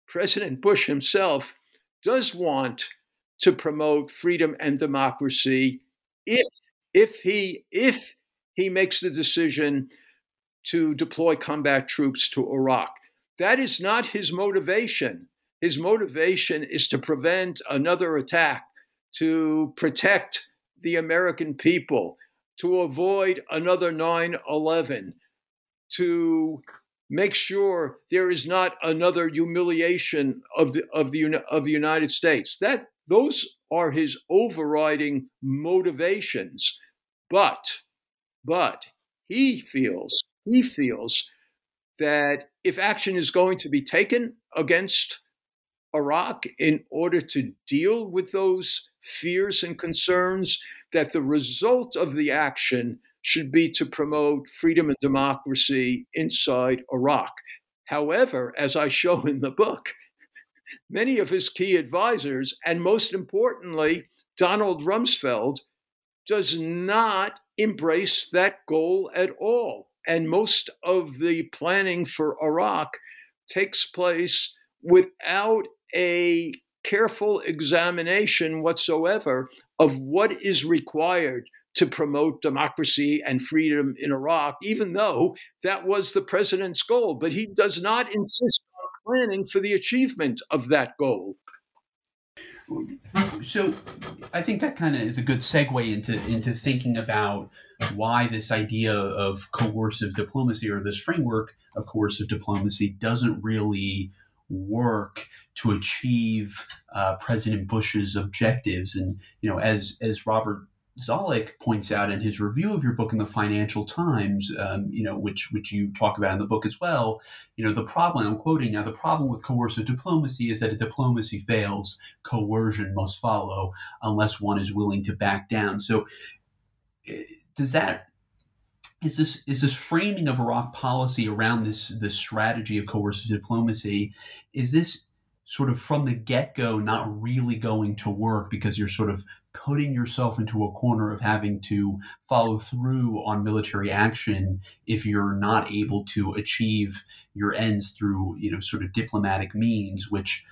President Bush himself does want to promote freedom and democracy if if he if he makes the decision to deploy combat troops to Iraq. That is not his motivation. His motivation is to prevent another attack, to protect the American people, to avoid another 9 11, to make sure there is not another humiliation of the of the of the United States. That those are his overriding motivations. But but he feels he feels that if action is going to be taken against Iraq in order to deal with those fears and concerns, that the result of the action should be to promote freedom and democracy inside Iraq. However, as I show in the book, many of his key advisors, and most importantly, Donald Rumsfeld, does not embrace that goal at all. And most of the planning for Iraq takes place without a careful examination whatsoever of what is required to promote democracy and freedom in Iraq, even though that was the president's goal. But he does not insist planning for the achievement of that goal. So I think that kind of is a good segue into into thinking about why this idea of coercive diplomacy or this framework of coercive diplomacy doesn't really work to achieve uh, President Bush's objectives. And you know, as as Robert Zoellick points out in his review of your book in the Financial Times, um, you know, which which you talk about in the book as well, you know, the problem I'm quoting now: the problem with coercive diplomacy is that if diplomacy fails, coercion must follow unless one is willing to back down. So, eh, does that is this is this framing of Iraq policy around this this strategy of coercive diplomacy is this sort of from the get-go not really going to work because you're sort of putting yourself into a corner of having to follow through on military action if you're not able to achieve your ends through you know sort of diplomatic means which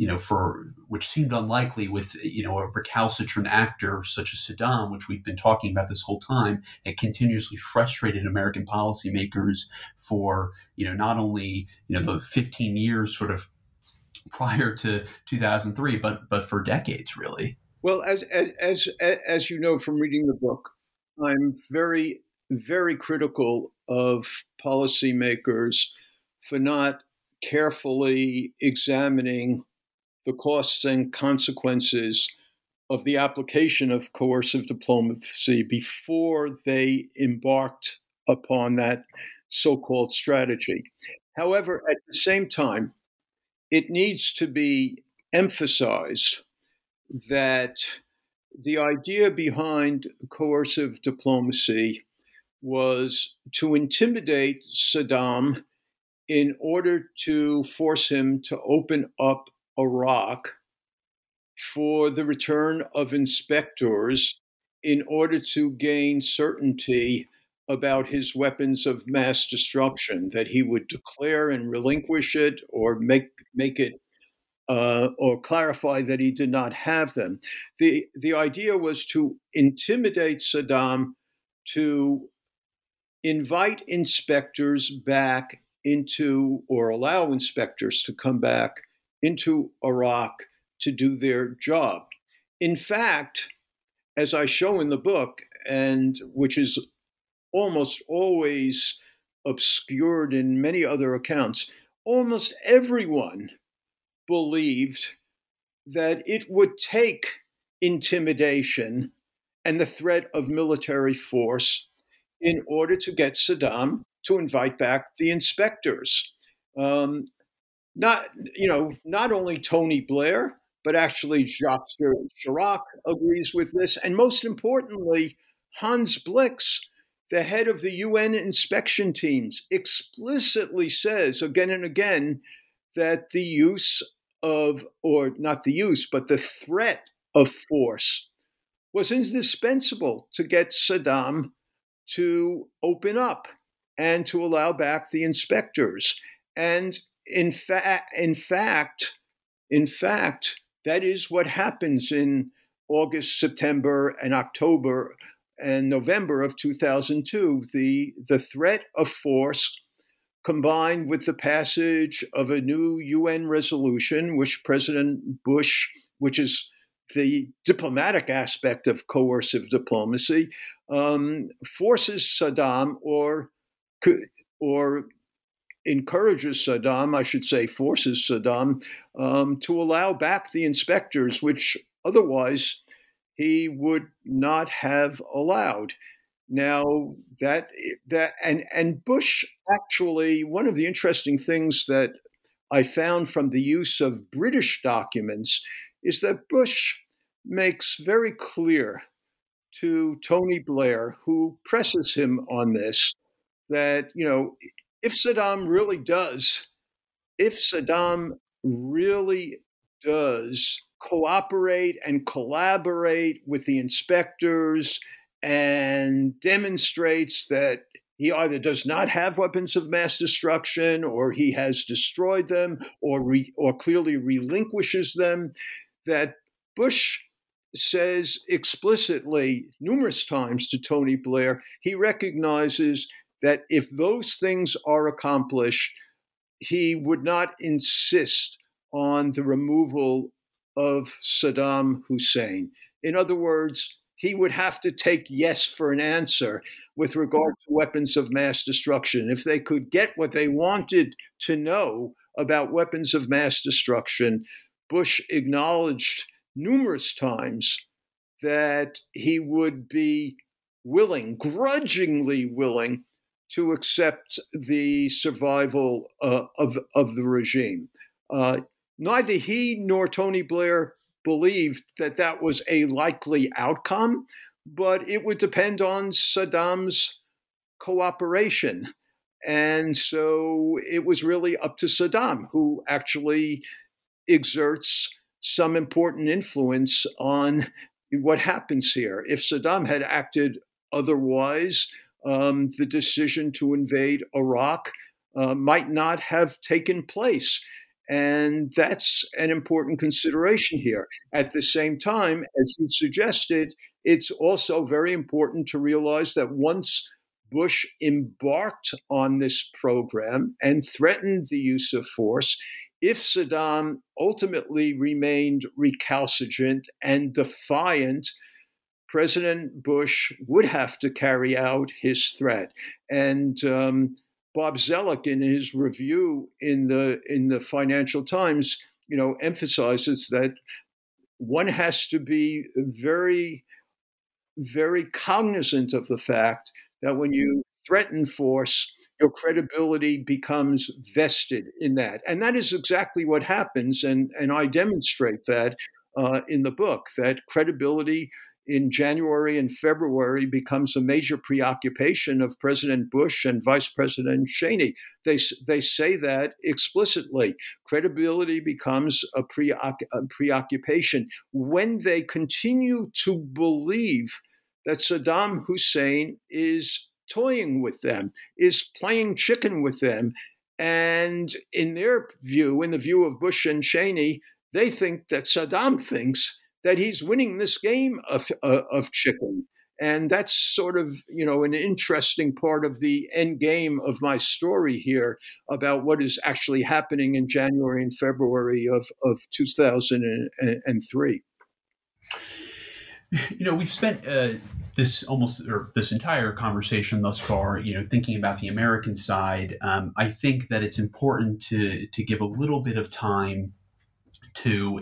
you know, for which seemed unlikely with you know a recalcitrant actor such as Saddam, which we've been talking about this whole time, it continuously frustrated American policymakers for you know not only you know the 15 years sort of prior to 2003, but but for decades really. Well, as as as, as you know from reading the book, I'm very very critical of policymakers for not carefully examining the costs and consequences of the application of coercive diplomacy before they embarked upon that so called strategy. However, at the same time, it needs to be emphasized that the idea behind coercive diplomacy was to intimidate Saddam in order to force him to open up Iraq for the return of inspectors in order to gain certainty about his weapons of mass destruction, that he would declare and relinquish it or make, make it uh, or clarify that he did not have them. The, the idea was to intimidate Saddam to invite inspectors back into or allow inspectors to come back into Iraq to do their job. In fact, as I show in the book, and which is almost always obscured in many other accounts, almost everyone believed that it would take intimidation and the threat of military force in order to get Saddam to invite back the inspectors. Um, not you know not only Tony Blair, but actually Jacques Chirac agrees with this, and most importantly, Hans Blix, the head of the UN inspection teams, explicitly says again and again that the use of, or not the use, but the threat of force was indispensable to get Saddam to open up and to allow back the inspectors. And in fact, in fact, in fact, that is what happens in August, September, and October and November of 2002. The the threat of force combined with the passage of a new UN resolution, which President Bush, which is the diplomatic aspect of coercive diplomacy, um, forces Saddam or or encourages Saddam, I should say, forces Saddam um, to allow back the inspectors, which otherwise he would not have allowed. Now that that and and Bush actually one of the interesting things that I found from the use of British documents is that Bush makes very clear to Tony Blair, who presses him on this, that you know if Saddam really does, if Saddam really does cooperate and collaborate with the inspectors and demonstrates that he either does not have weapons of mass destruction or he has destroyed them or re, or clearly relinquishes them that Bush says explicitly numerous times to Tony Blair he recognizes that if those things are accomplished, he would not insist on the removal of Saddam Hussein. In other words, he would have to take yes for an answer with regard to weapons of mass destruction. If they could get what they wanted to know about weapons of mass destruction, Bush acknowledged numerous times that he would be willing, grudgingly willing, to accept the survival uh, of, of the regime. Uh, neither he nor Tony Blair believed that that was a likely outcome, but it would depend on Saddam's cooperation. And so it was really up to Saddam, who actually exerts some important influence on what happens here. If Saddam had acted otherwise, um, the decision to invade Iraq uh, might not have taken place. And that's an important consideration here. At the same time, as you suggested, it's also very important to realize that once Bush embarked on this program and threatened the use of force, if Saddam ultimately remained recalcitrant and defiant, President Bush would have to carry out his threat. And um, Bob Zoellick, in his review in the in the Financial Times, you know, emphasizes that one has to be very, very cognizant of the fact that when you threaten force, your credibility becomes vested in that. And that is exactly what happens. And, and I demonstrate that uh, in the book that credibility in January and February becomes a major preoccupation of President Bush and Vice President Cheney. They, they say that explicitly. Credibility becomes a, a preoccupation when they continue to believe that Saddam Hussein is toying with them, is playing chicken with them. And in their view, in the view of Bush and Cheney, they think that Saddam thinks that he's winning this game of, uh, of chicken. And that's sort of, you know, an interesting part of the end game of my story here about what is actually happening in January and February of, of 2003. You know, we've spent uh, this almost or this entire conversation thus far, you know, thinking about the American side. Um, I think that it's important to to give a little bit of time to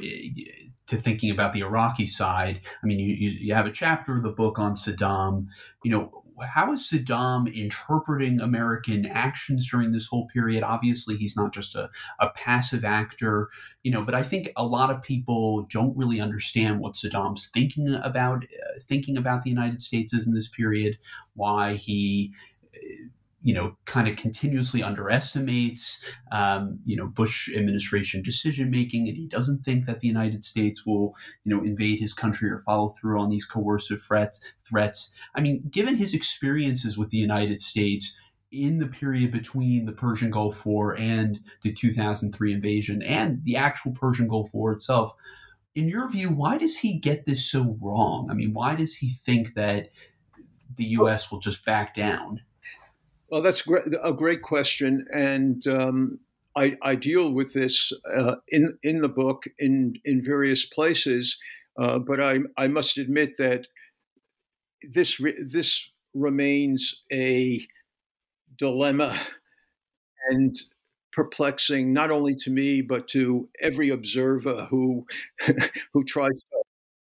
to thinking about the Iraqi side. I mean, you, you have a chapter of the book on Saddam. You know, how is Saddam interpreting American actions during this whole period? Obviously, he's not just a, a passive actor, you know, but I think a lot of people don't really understand what Saddam's thinking about, uh, thinking about the United States is in this period, why he you know, kind of continuously underestimates, um, you know, Bush administration decision making, and he doesn't think that the United States will, you know, invade his country or follow through on these coercive threats. Threats. I mean, given his experiences with the United States in the period between the Persian Gulf War and the 2003 invasion, and the actual Persian Gulf War itself, in your view, why does he get this so wrong? I mean, why does he think that the U.S. will just back down? Well, that's a great question, and um, I, I, deal with this uh, in in the book in in various places. Uh, but I I must admit that this re- this remains a dilemma and perplexing not only to me but to every observer who who tries to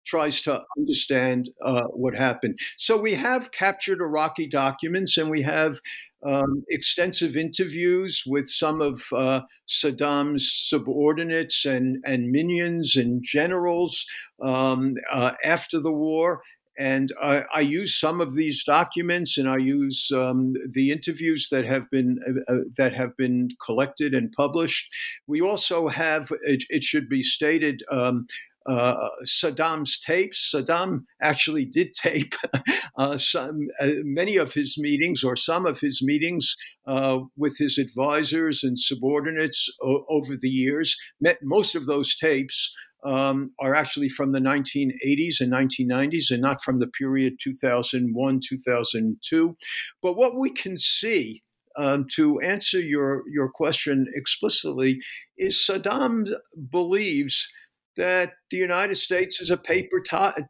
tries to understand uh, what happened. So we have captured Iraqi documents and we have um, extensive interviews with some of uh, Saddam's subordinates and, and minions and generals um, uh, after the war. And I, I, use some of these documents, and I use um, the interviews that have been uh, uh that have been collected and published. We also have, it, it should be stated, um, uh, Saddam's tapes. Saddam actually did tape uh, some, uh, many of his meetings or some of his meetings uh, with his advisors and subordinates o- over the years. Met, most of those tapes um, are actually from the 1980s and 1990s and not from the period 2001 2002. But what we can see um, to answer your, your question explicitly is Saddam believes that the United States is a paper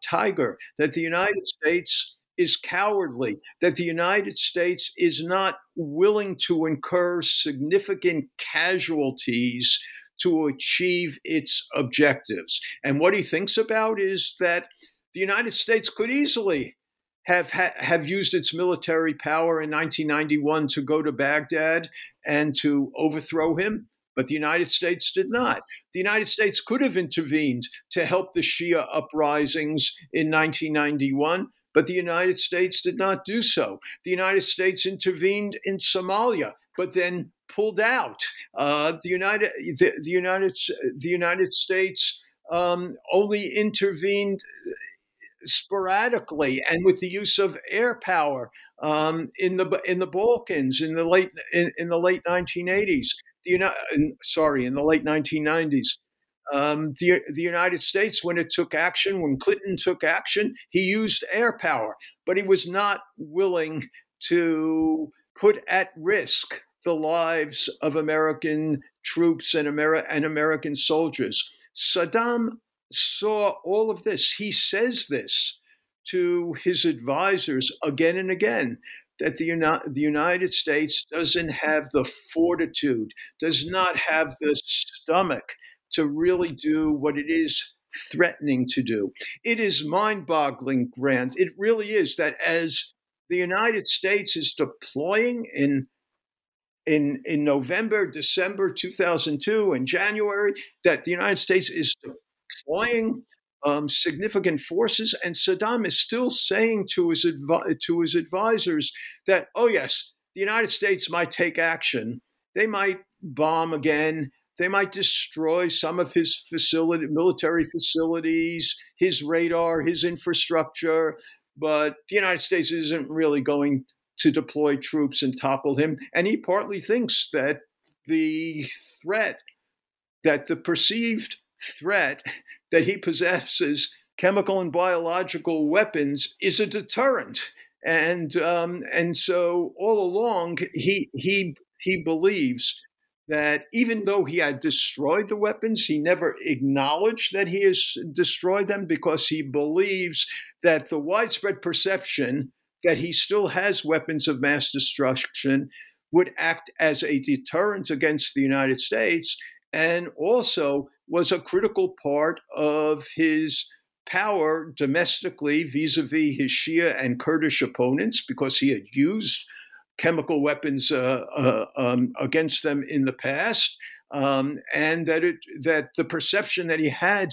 tiger, that the United States is cowardly, that the United States is not willing to incur significant casualties to achieve its objectives. And what he thinks about is that the United States could easily have ha- have used its military power in 1991 to go to Baghdad and to overthrow him but the United States did not. The United States could have intervened to help the Shia uprisings in 1991, but the United States did not do so. The United States intervened in Somalia, but then pulled out. Uh, the United the, the, United the United States um, only intervened sporadically and with the use of air power um, in the in the Balkans in the late in, in the late 1980s. The sorry, in the late 1990s. Um, the, the United States, when it took action, when Clinton took action, he used air power, but he was not willing to put at risk the lives of American troops and, Ameri- and American soldiers. Saddam saw all of this. He says this to his advisors again and again that the, Uni- the United States doesn't have the fortitude, does not have the stomach to really do what it is threatening to do. It is mind boggling, Grant. It really is that as the United States is deploying in in, in November, December 2002, and January, that the United States is deploying um, significant forces, and Saddam is still saying to his advi- to his advisors that, oh yes, the United States might take action. They might bomb again. They might destroy some of his facility, military facilities, his radar, his infrastructure. But the United States isn't really going to deploy troops and topple him. And he partly thinks that the threat, that the perceived threat that he possesses chemical and biological weapons is a deterrent. And um, and so all along he he he believes that even though he had destroyed the weapons, he never acknowledged that he has destroyed them because he believes that the widespread perception that he still has weapons of mass destruction would act as a deterrent against the United States and also was a critical part of his power domestically vis a vis his Shia and Kurdish opponents because he had used chemical weapons uh, uh, um, against them in the past, um, and that it that the perception that he had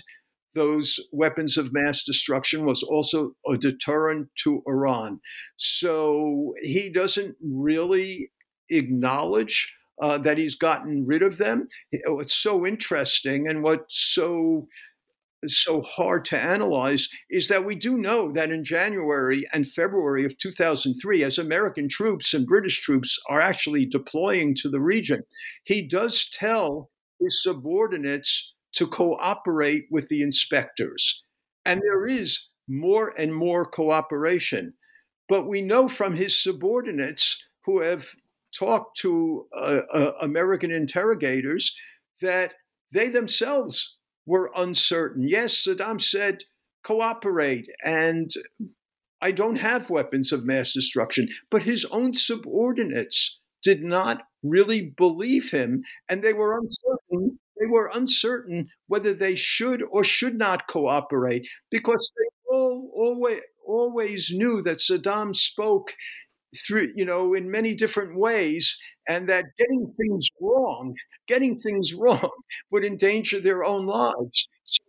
those weapons of mass destruction was also a deterrent to Iran. So he doesn't really acknowledge uh, that he's gotten rid of them. What's so interesting and what's so so hard to analyze is that we do know that in January and February of 2003, as American troops and British troops are actually deploying to the region, he does tell his subordinates to cooperate with the inspectors. And there is more and more cooperation. But we know from his subordinates who have talked to uh, uh, American interrogators that they themselves were uncertain. Yes, Saddam said, cooperate, and I don't have weapons of mass destruction. But his own subordinates did not really believe him, and they were uncertain. They were uncertain whether they should or should not cooperate because they all always always knew that Saddam spoke through you know in many different ways and that getting things wrong getting things wrong would endanger their own lives. So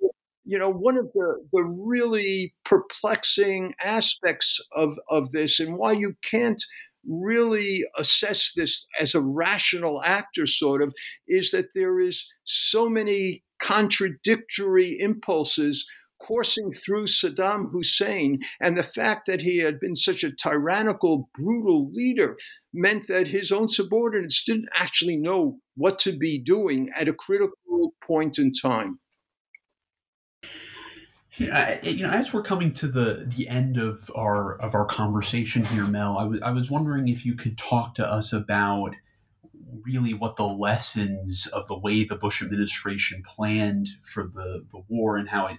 you know one of the the really perplexing aspects of of this and why you can't really assess this as a rational actor sort of is that there is so many contradictory impulses coursing through Saddam Hussein. And the fact that he had been such a tyrannical, brutal leader meant that his own subordinates didn't actually know what to be doing at a critical point in time. Yeah, you know, as we're coming to the the end of our of our conversation here, Mel, I was I was wondering if you could talk to us about really what the lessons of the way the Bush administration planned for the the war and how it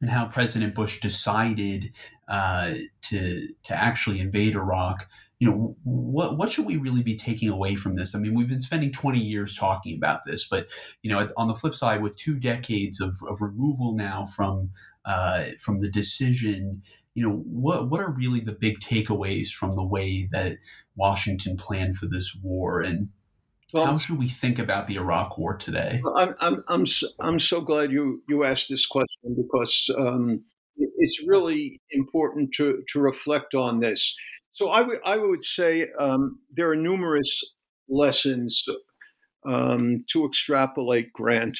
and how President Bush decided uh, to to actually invade Iraq. You know, what what should we really be taking away from this? I mean, we've been spending 20 years talking about this, but you know, on the flip side, with two decades of, of removal now from uh, from the decision, you know, what what are really the big takeaways from the way that Washington planned for this war, and well, How should we think about the Iraq War today? I'm, I'm, I'm, so, I'm so glad you, you asked this question because um, it's really important to, to reflect on this. So I would I would say um, there are numerous lessons um, to extrapolate. Grant,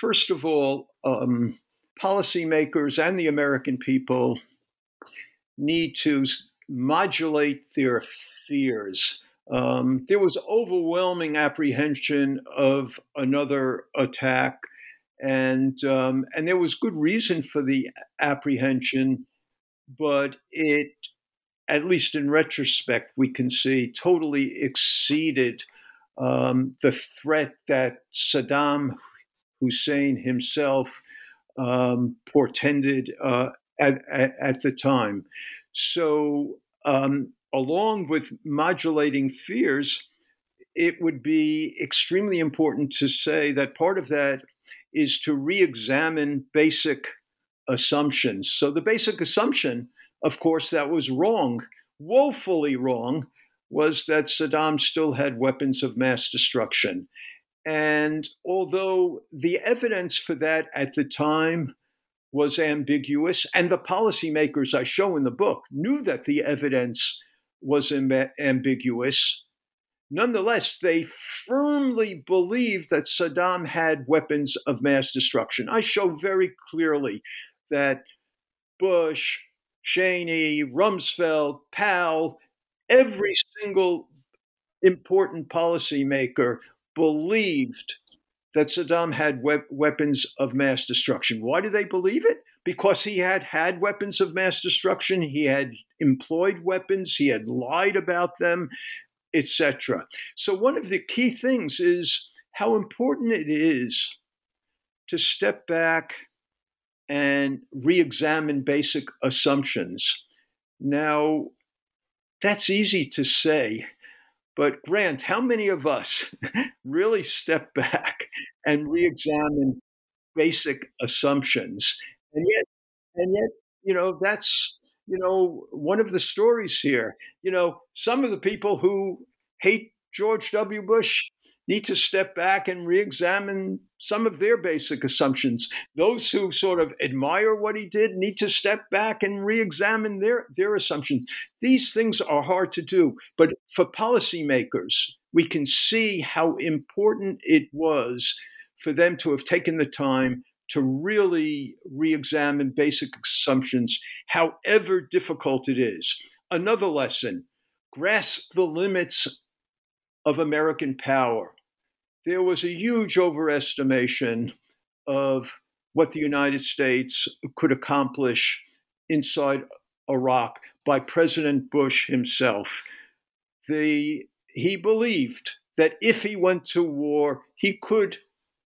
first of all, um, policymakers and the American people need to modulate their fears. Um, there was overwhelming apprehension of another attack, and um, and there was good reason for the apprehension, but it, at least in retrospect, we can see totally exceeded um, the threat that Saddam Hussein himself um, portended uh, at, at, at, the time. So, um, along with modulating fears, it would be extremely important to say that part of that is to re examine basic assumptions. So, the basic assumption, of course, that was wrong, woefully wrong, was that Saddam still had weapons of mass destruction. And although the evidence for that at the time was ambiguous, and the policymakers I show in the book knew that the evidence was Im- ambiguous, nonetheless, they firmly believed that Saddam had weapons of mass destruction. I show very clearly that Bush, Cheney, Rumsfeld, Powell, every single important policymaker believed that Saddam had we- weapons of mass destruction. Why do they believe it? Because he had had weapons of mass destruction, he had employed weapons, he had lied about them, etc. So, one of the key things is how important it is to step back and re examine basic assumptions. Now, that's easy to say, but Grant, how many of us really step back and re-examine basic assumptions? And yet, and yet, you know, that's you know one of the stories here. You know, some of the people who hate George W. Bush need to step back and re-examine some of their basic assumptions. Those who sort of admire what he did need to step back and re-examine their, their assumptions. These things are hard to do, but for policymakers, we can see how important it was for them to have taken the time to really re-examine basic assumptions, however difficult it is. Another lesson, grasp the limits of American power there was a huge overestimation of what the United States could accomplish inside Iraq by President Bush himself. The, he believed that if he went to war, he could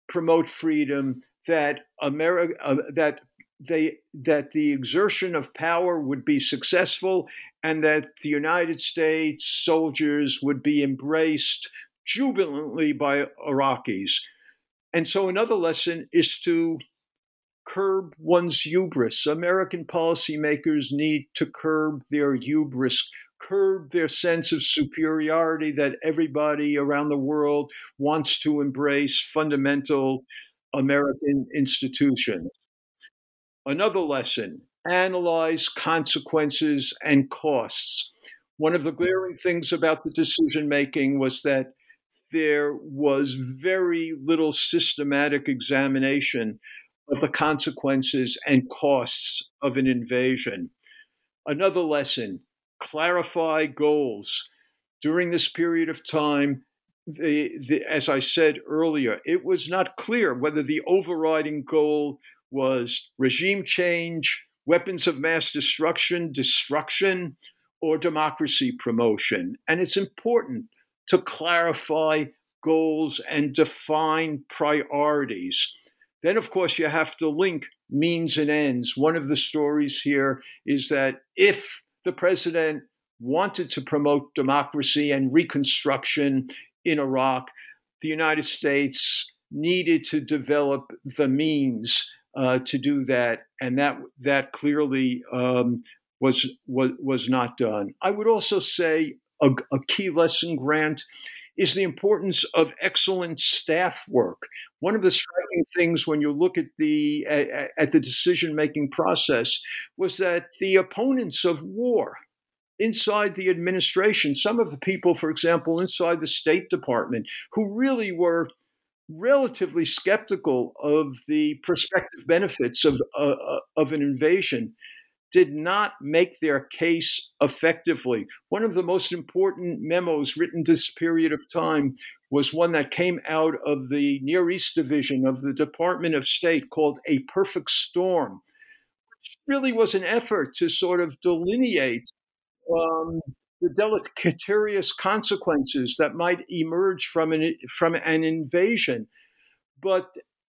promote freedom, that America, uh, that they, that the exertion of power would be successful, and that the United States soldiers would be embraced jubilantly by Iraqis. And so another lesson is to curb one's hubris. American policymakers need to curb their hubris, curb their sense of superiority that everybody around the world wants to embrace fundamental American institutions. Another lesson analyze consequences and costs. One of the glaring things about the decision making was that there was very little systematic examination of the consequences and costs of an invasion. Another lesson clarify goals. During this period of time, the, the, as I said earlier, it was not clear whether the overriding goal was regime change, weapons of mass destruction, destruction, or democracy promotion. And it's important to clarify goals and define priorities. Then, of course, you have to link means and ends. One of the stories here is that if the president wanted to promote democracy and reconstruction in Iraq, the United States needed to develop the means uh, to do that, and that that clearly um, was was was not done. I would also say a, a key lesson, Grant, is the importance of excellent staff work. One of the striking things when you look at the at the decision making process was that the opponents of war inside the administration, some of the people, for example, inside the State Department, who really were relatively skeptical of the prospective benefits of, uh, uh, of an invasion did not make their case effectively. One of the most important memos written this period of time was one that came out of the Near East Division of the Department of State called A Perfect Storm, which really was an effort to sort of delineate um, the deleterious consequences that might emerge from an from an invasion. But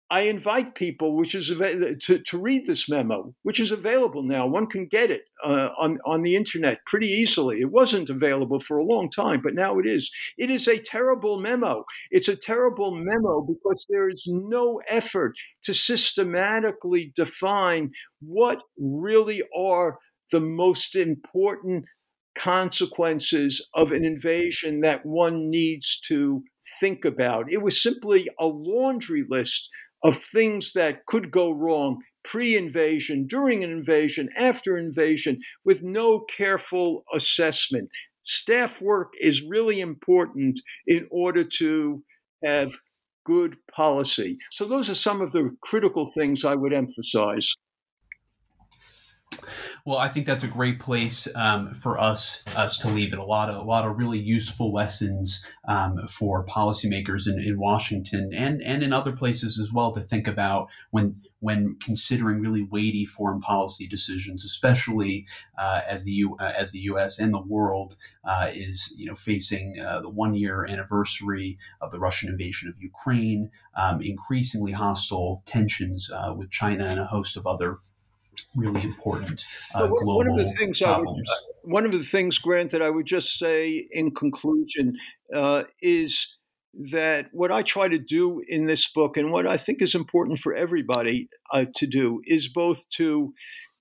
I invite people, which is to, to read this memo, which is available now. One can get it uh, on on the internet pretty easily. It wasn't available for a long time, but now it is. It is a terrible memo. It's a terrible memo because there is no effort to systematically define what really are the most important consequences of an invasion that one needs to think about. It was simply a laundry list of things that could go wrong pre invasion, during an invasion, after invasion, with no careful assessment. Staff work is really important in order to have good policy. So, those are some of the critical things I would emphasize. Well, I think that's a great place um, for us us to leave it. A lot of a lot of really useful lessons um, for policymakers in, in Washington and and in other places as well to think about when when considering really weighty foreign policy decisions, especially uh, as the U, uh, as the U.S. and the world uh, is you know facing uh, the one year anniversary of the Russian invasion of Ukraine, um, increasingly hostile tensions uh, with China and a host of other really important uh, global one of the things problems. Would, one of the things, Grant, that I would just say in conclusion uh, is that what I try to do in this book, and what I think is important for everybody uh, to do, is both to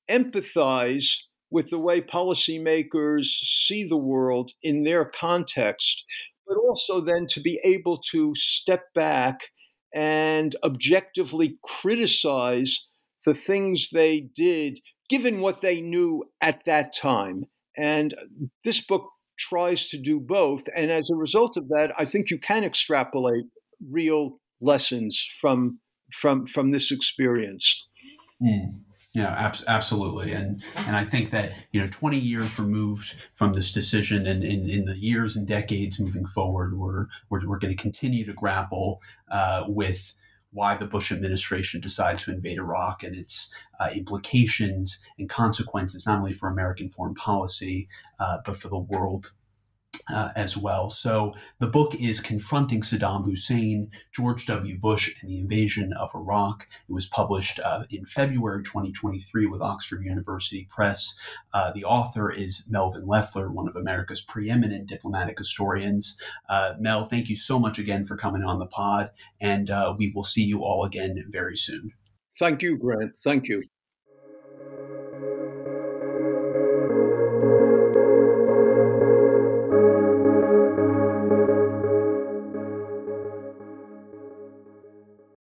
empathize with the way policymakers see the world in their context, but also then to be able to step back and objectively criticize the things they did, given what they knew at that time. And this book tries to do both. And as a result of that, I think you can extrapolate real lessons from from from this experience. Mm. Yeah, ab- absolutely, and and I think that you know, 20 years removed from this decision, and in, the years and decades moving forward, we're we're, we're going to continue to grapple uh, with why the Bush administration decided to invade Iraq and its uh, implications and consequences, not only for American foreign policy, uh, but for the world uh, as well. So the book is Confronting Saddam Hussein, George W. Bush, and the Invasion of Iraq. It was published uh, in February 2023 with Oxford University Press. Uh, the author is Melvyn Leffler, one of America's preeminent diplomatic historians. Uh, Mel, thank you so much again for coming on the pod, and uh, we will see you all again very soon. Thank you, Grant. Thank you.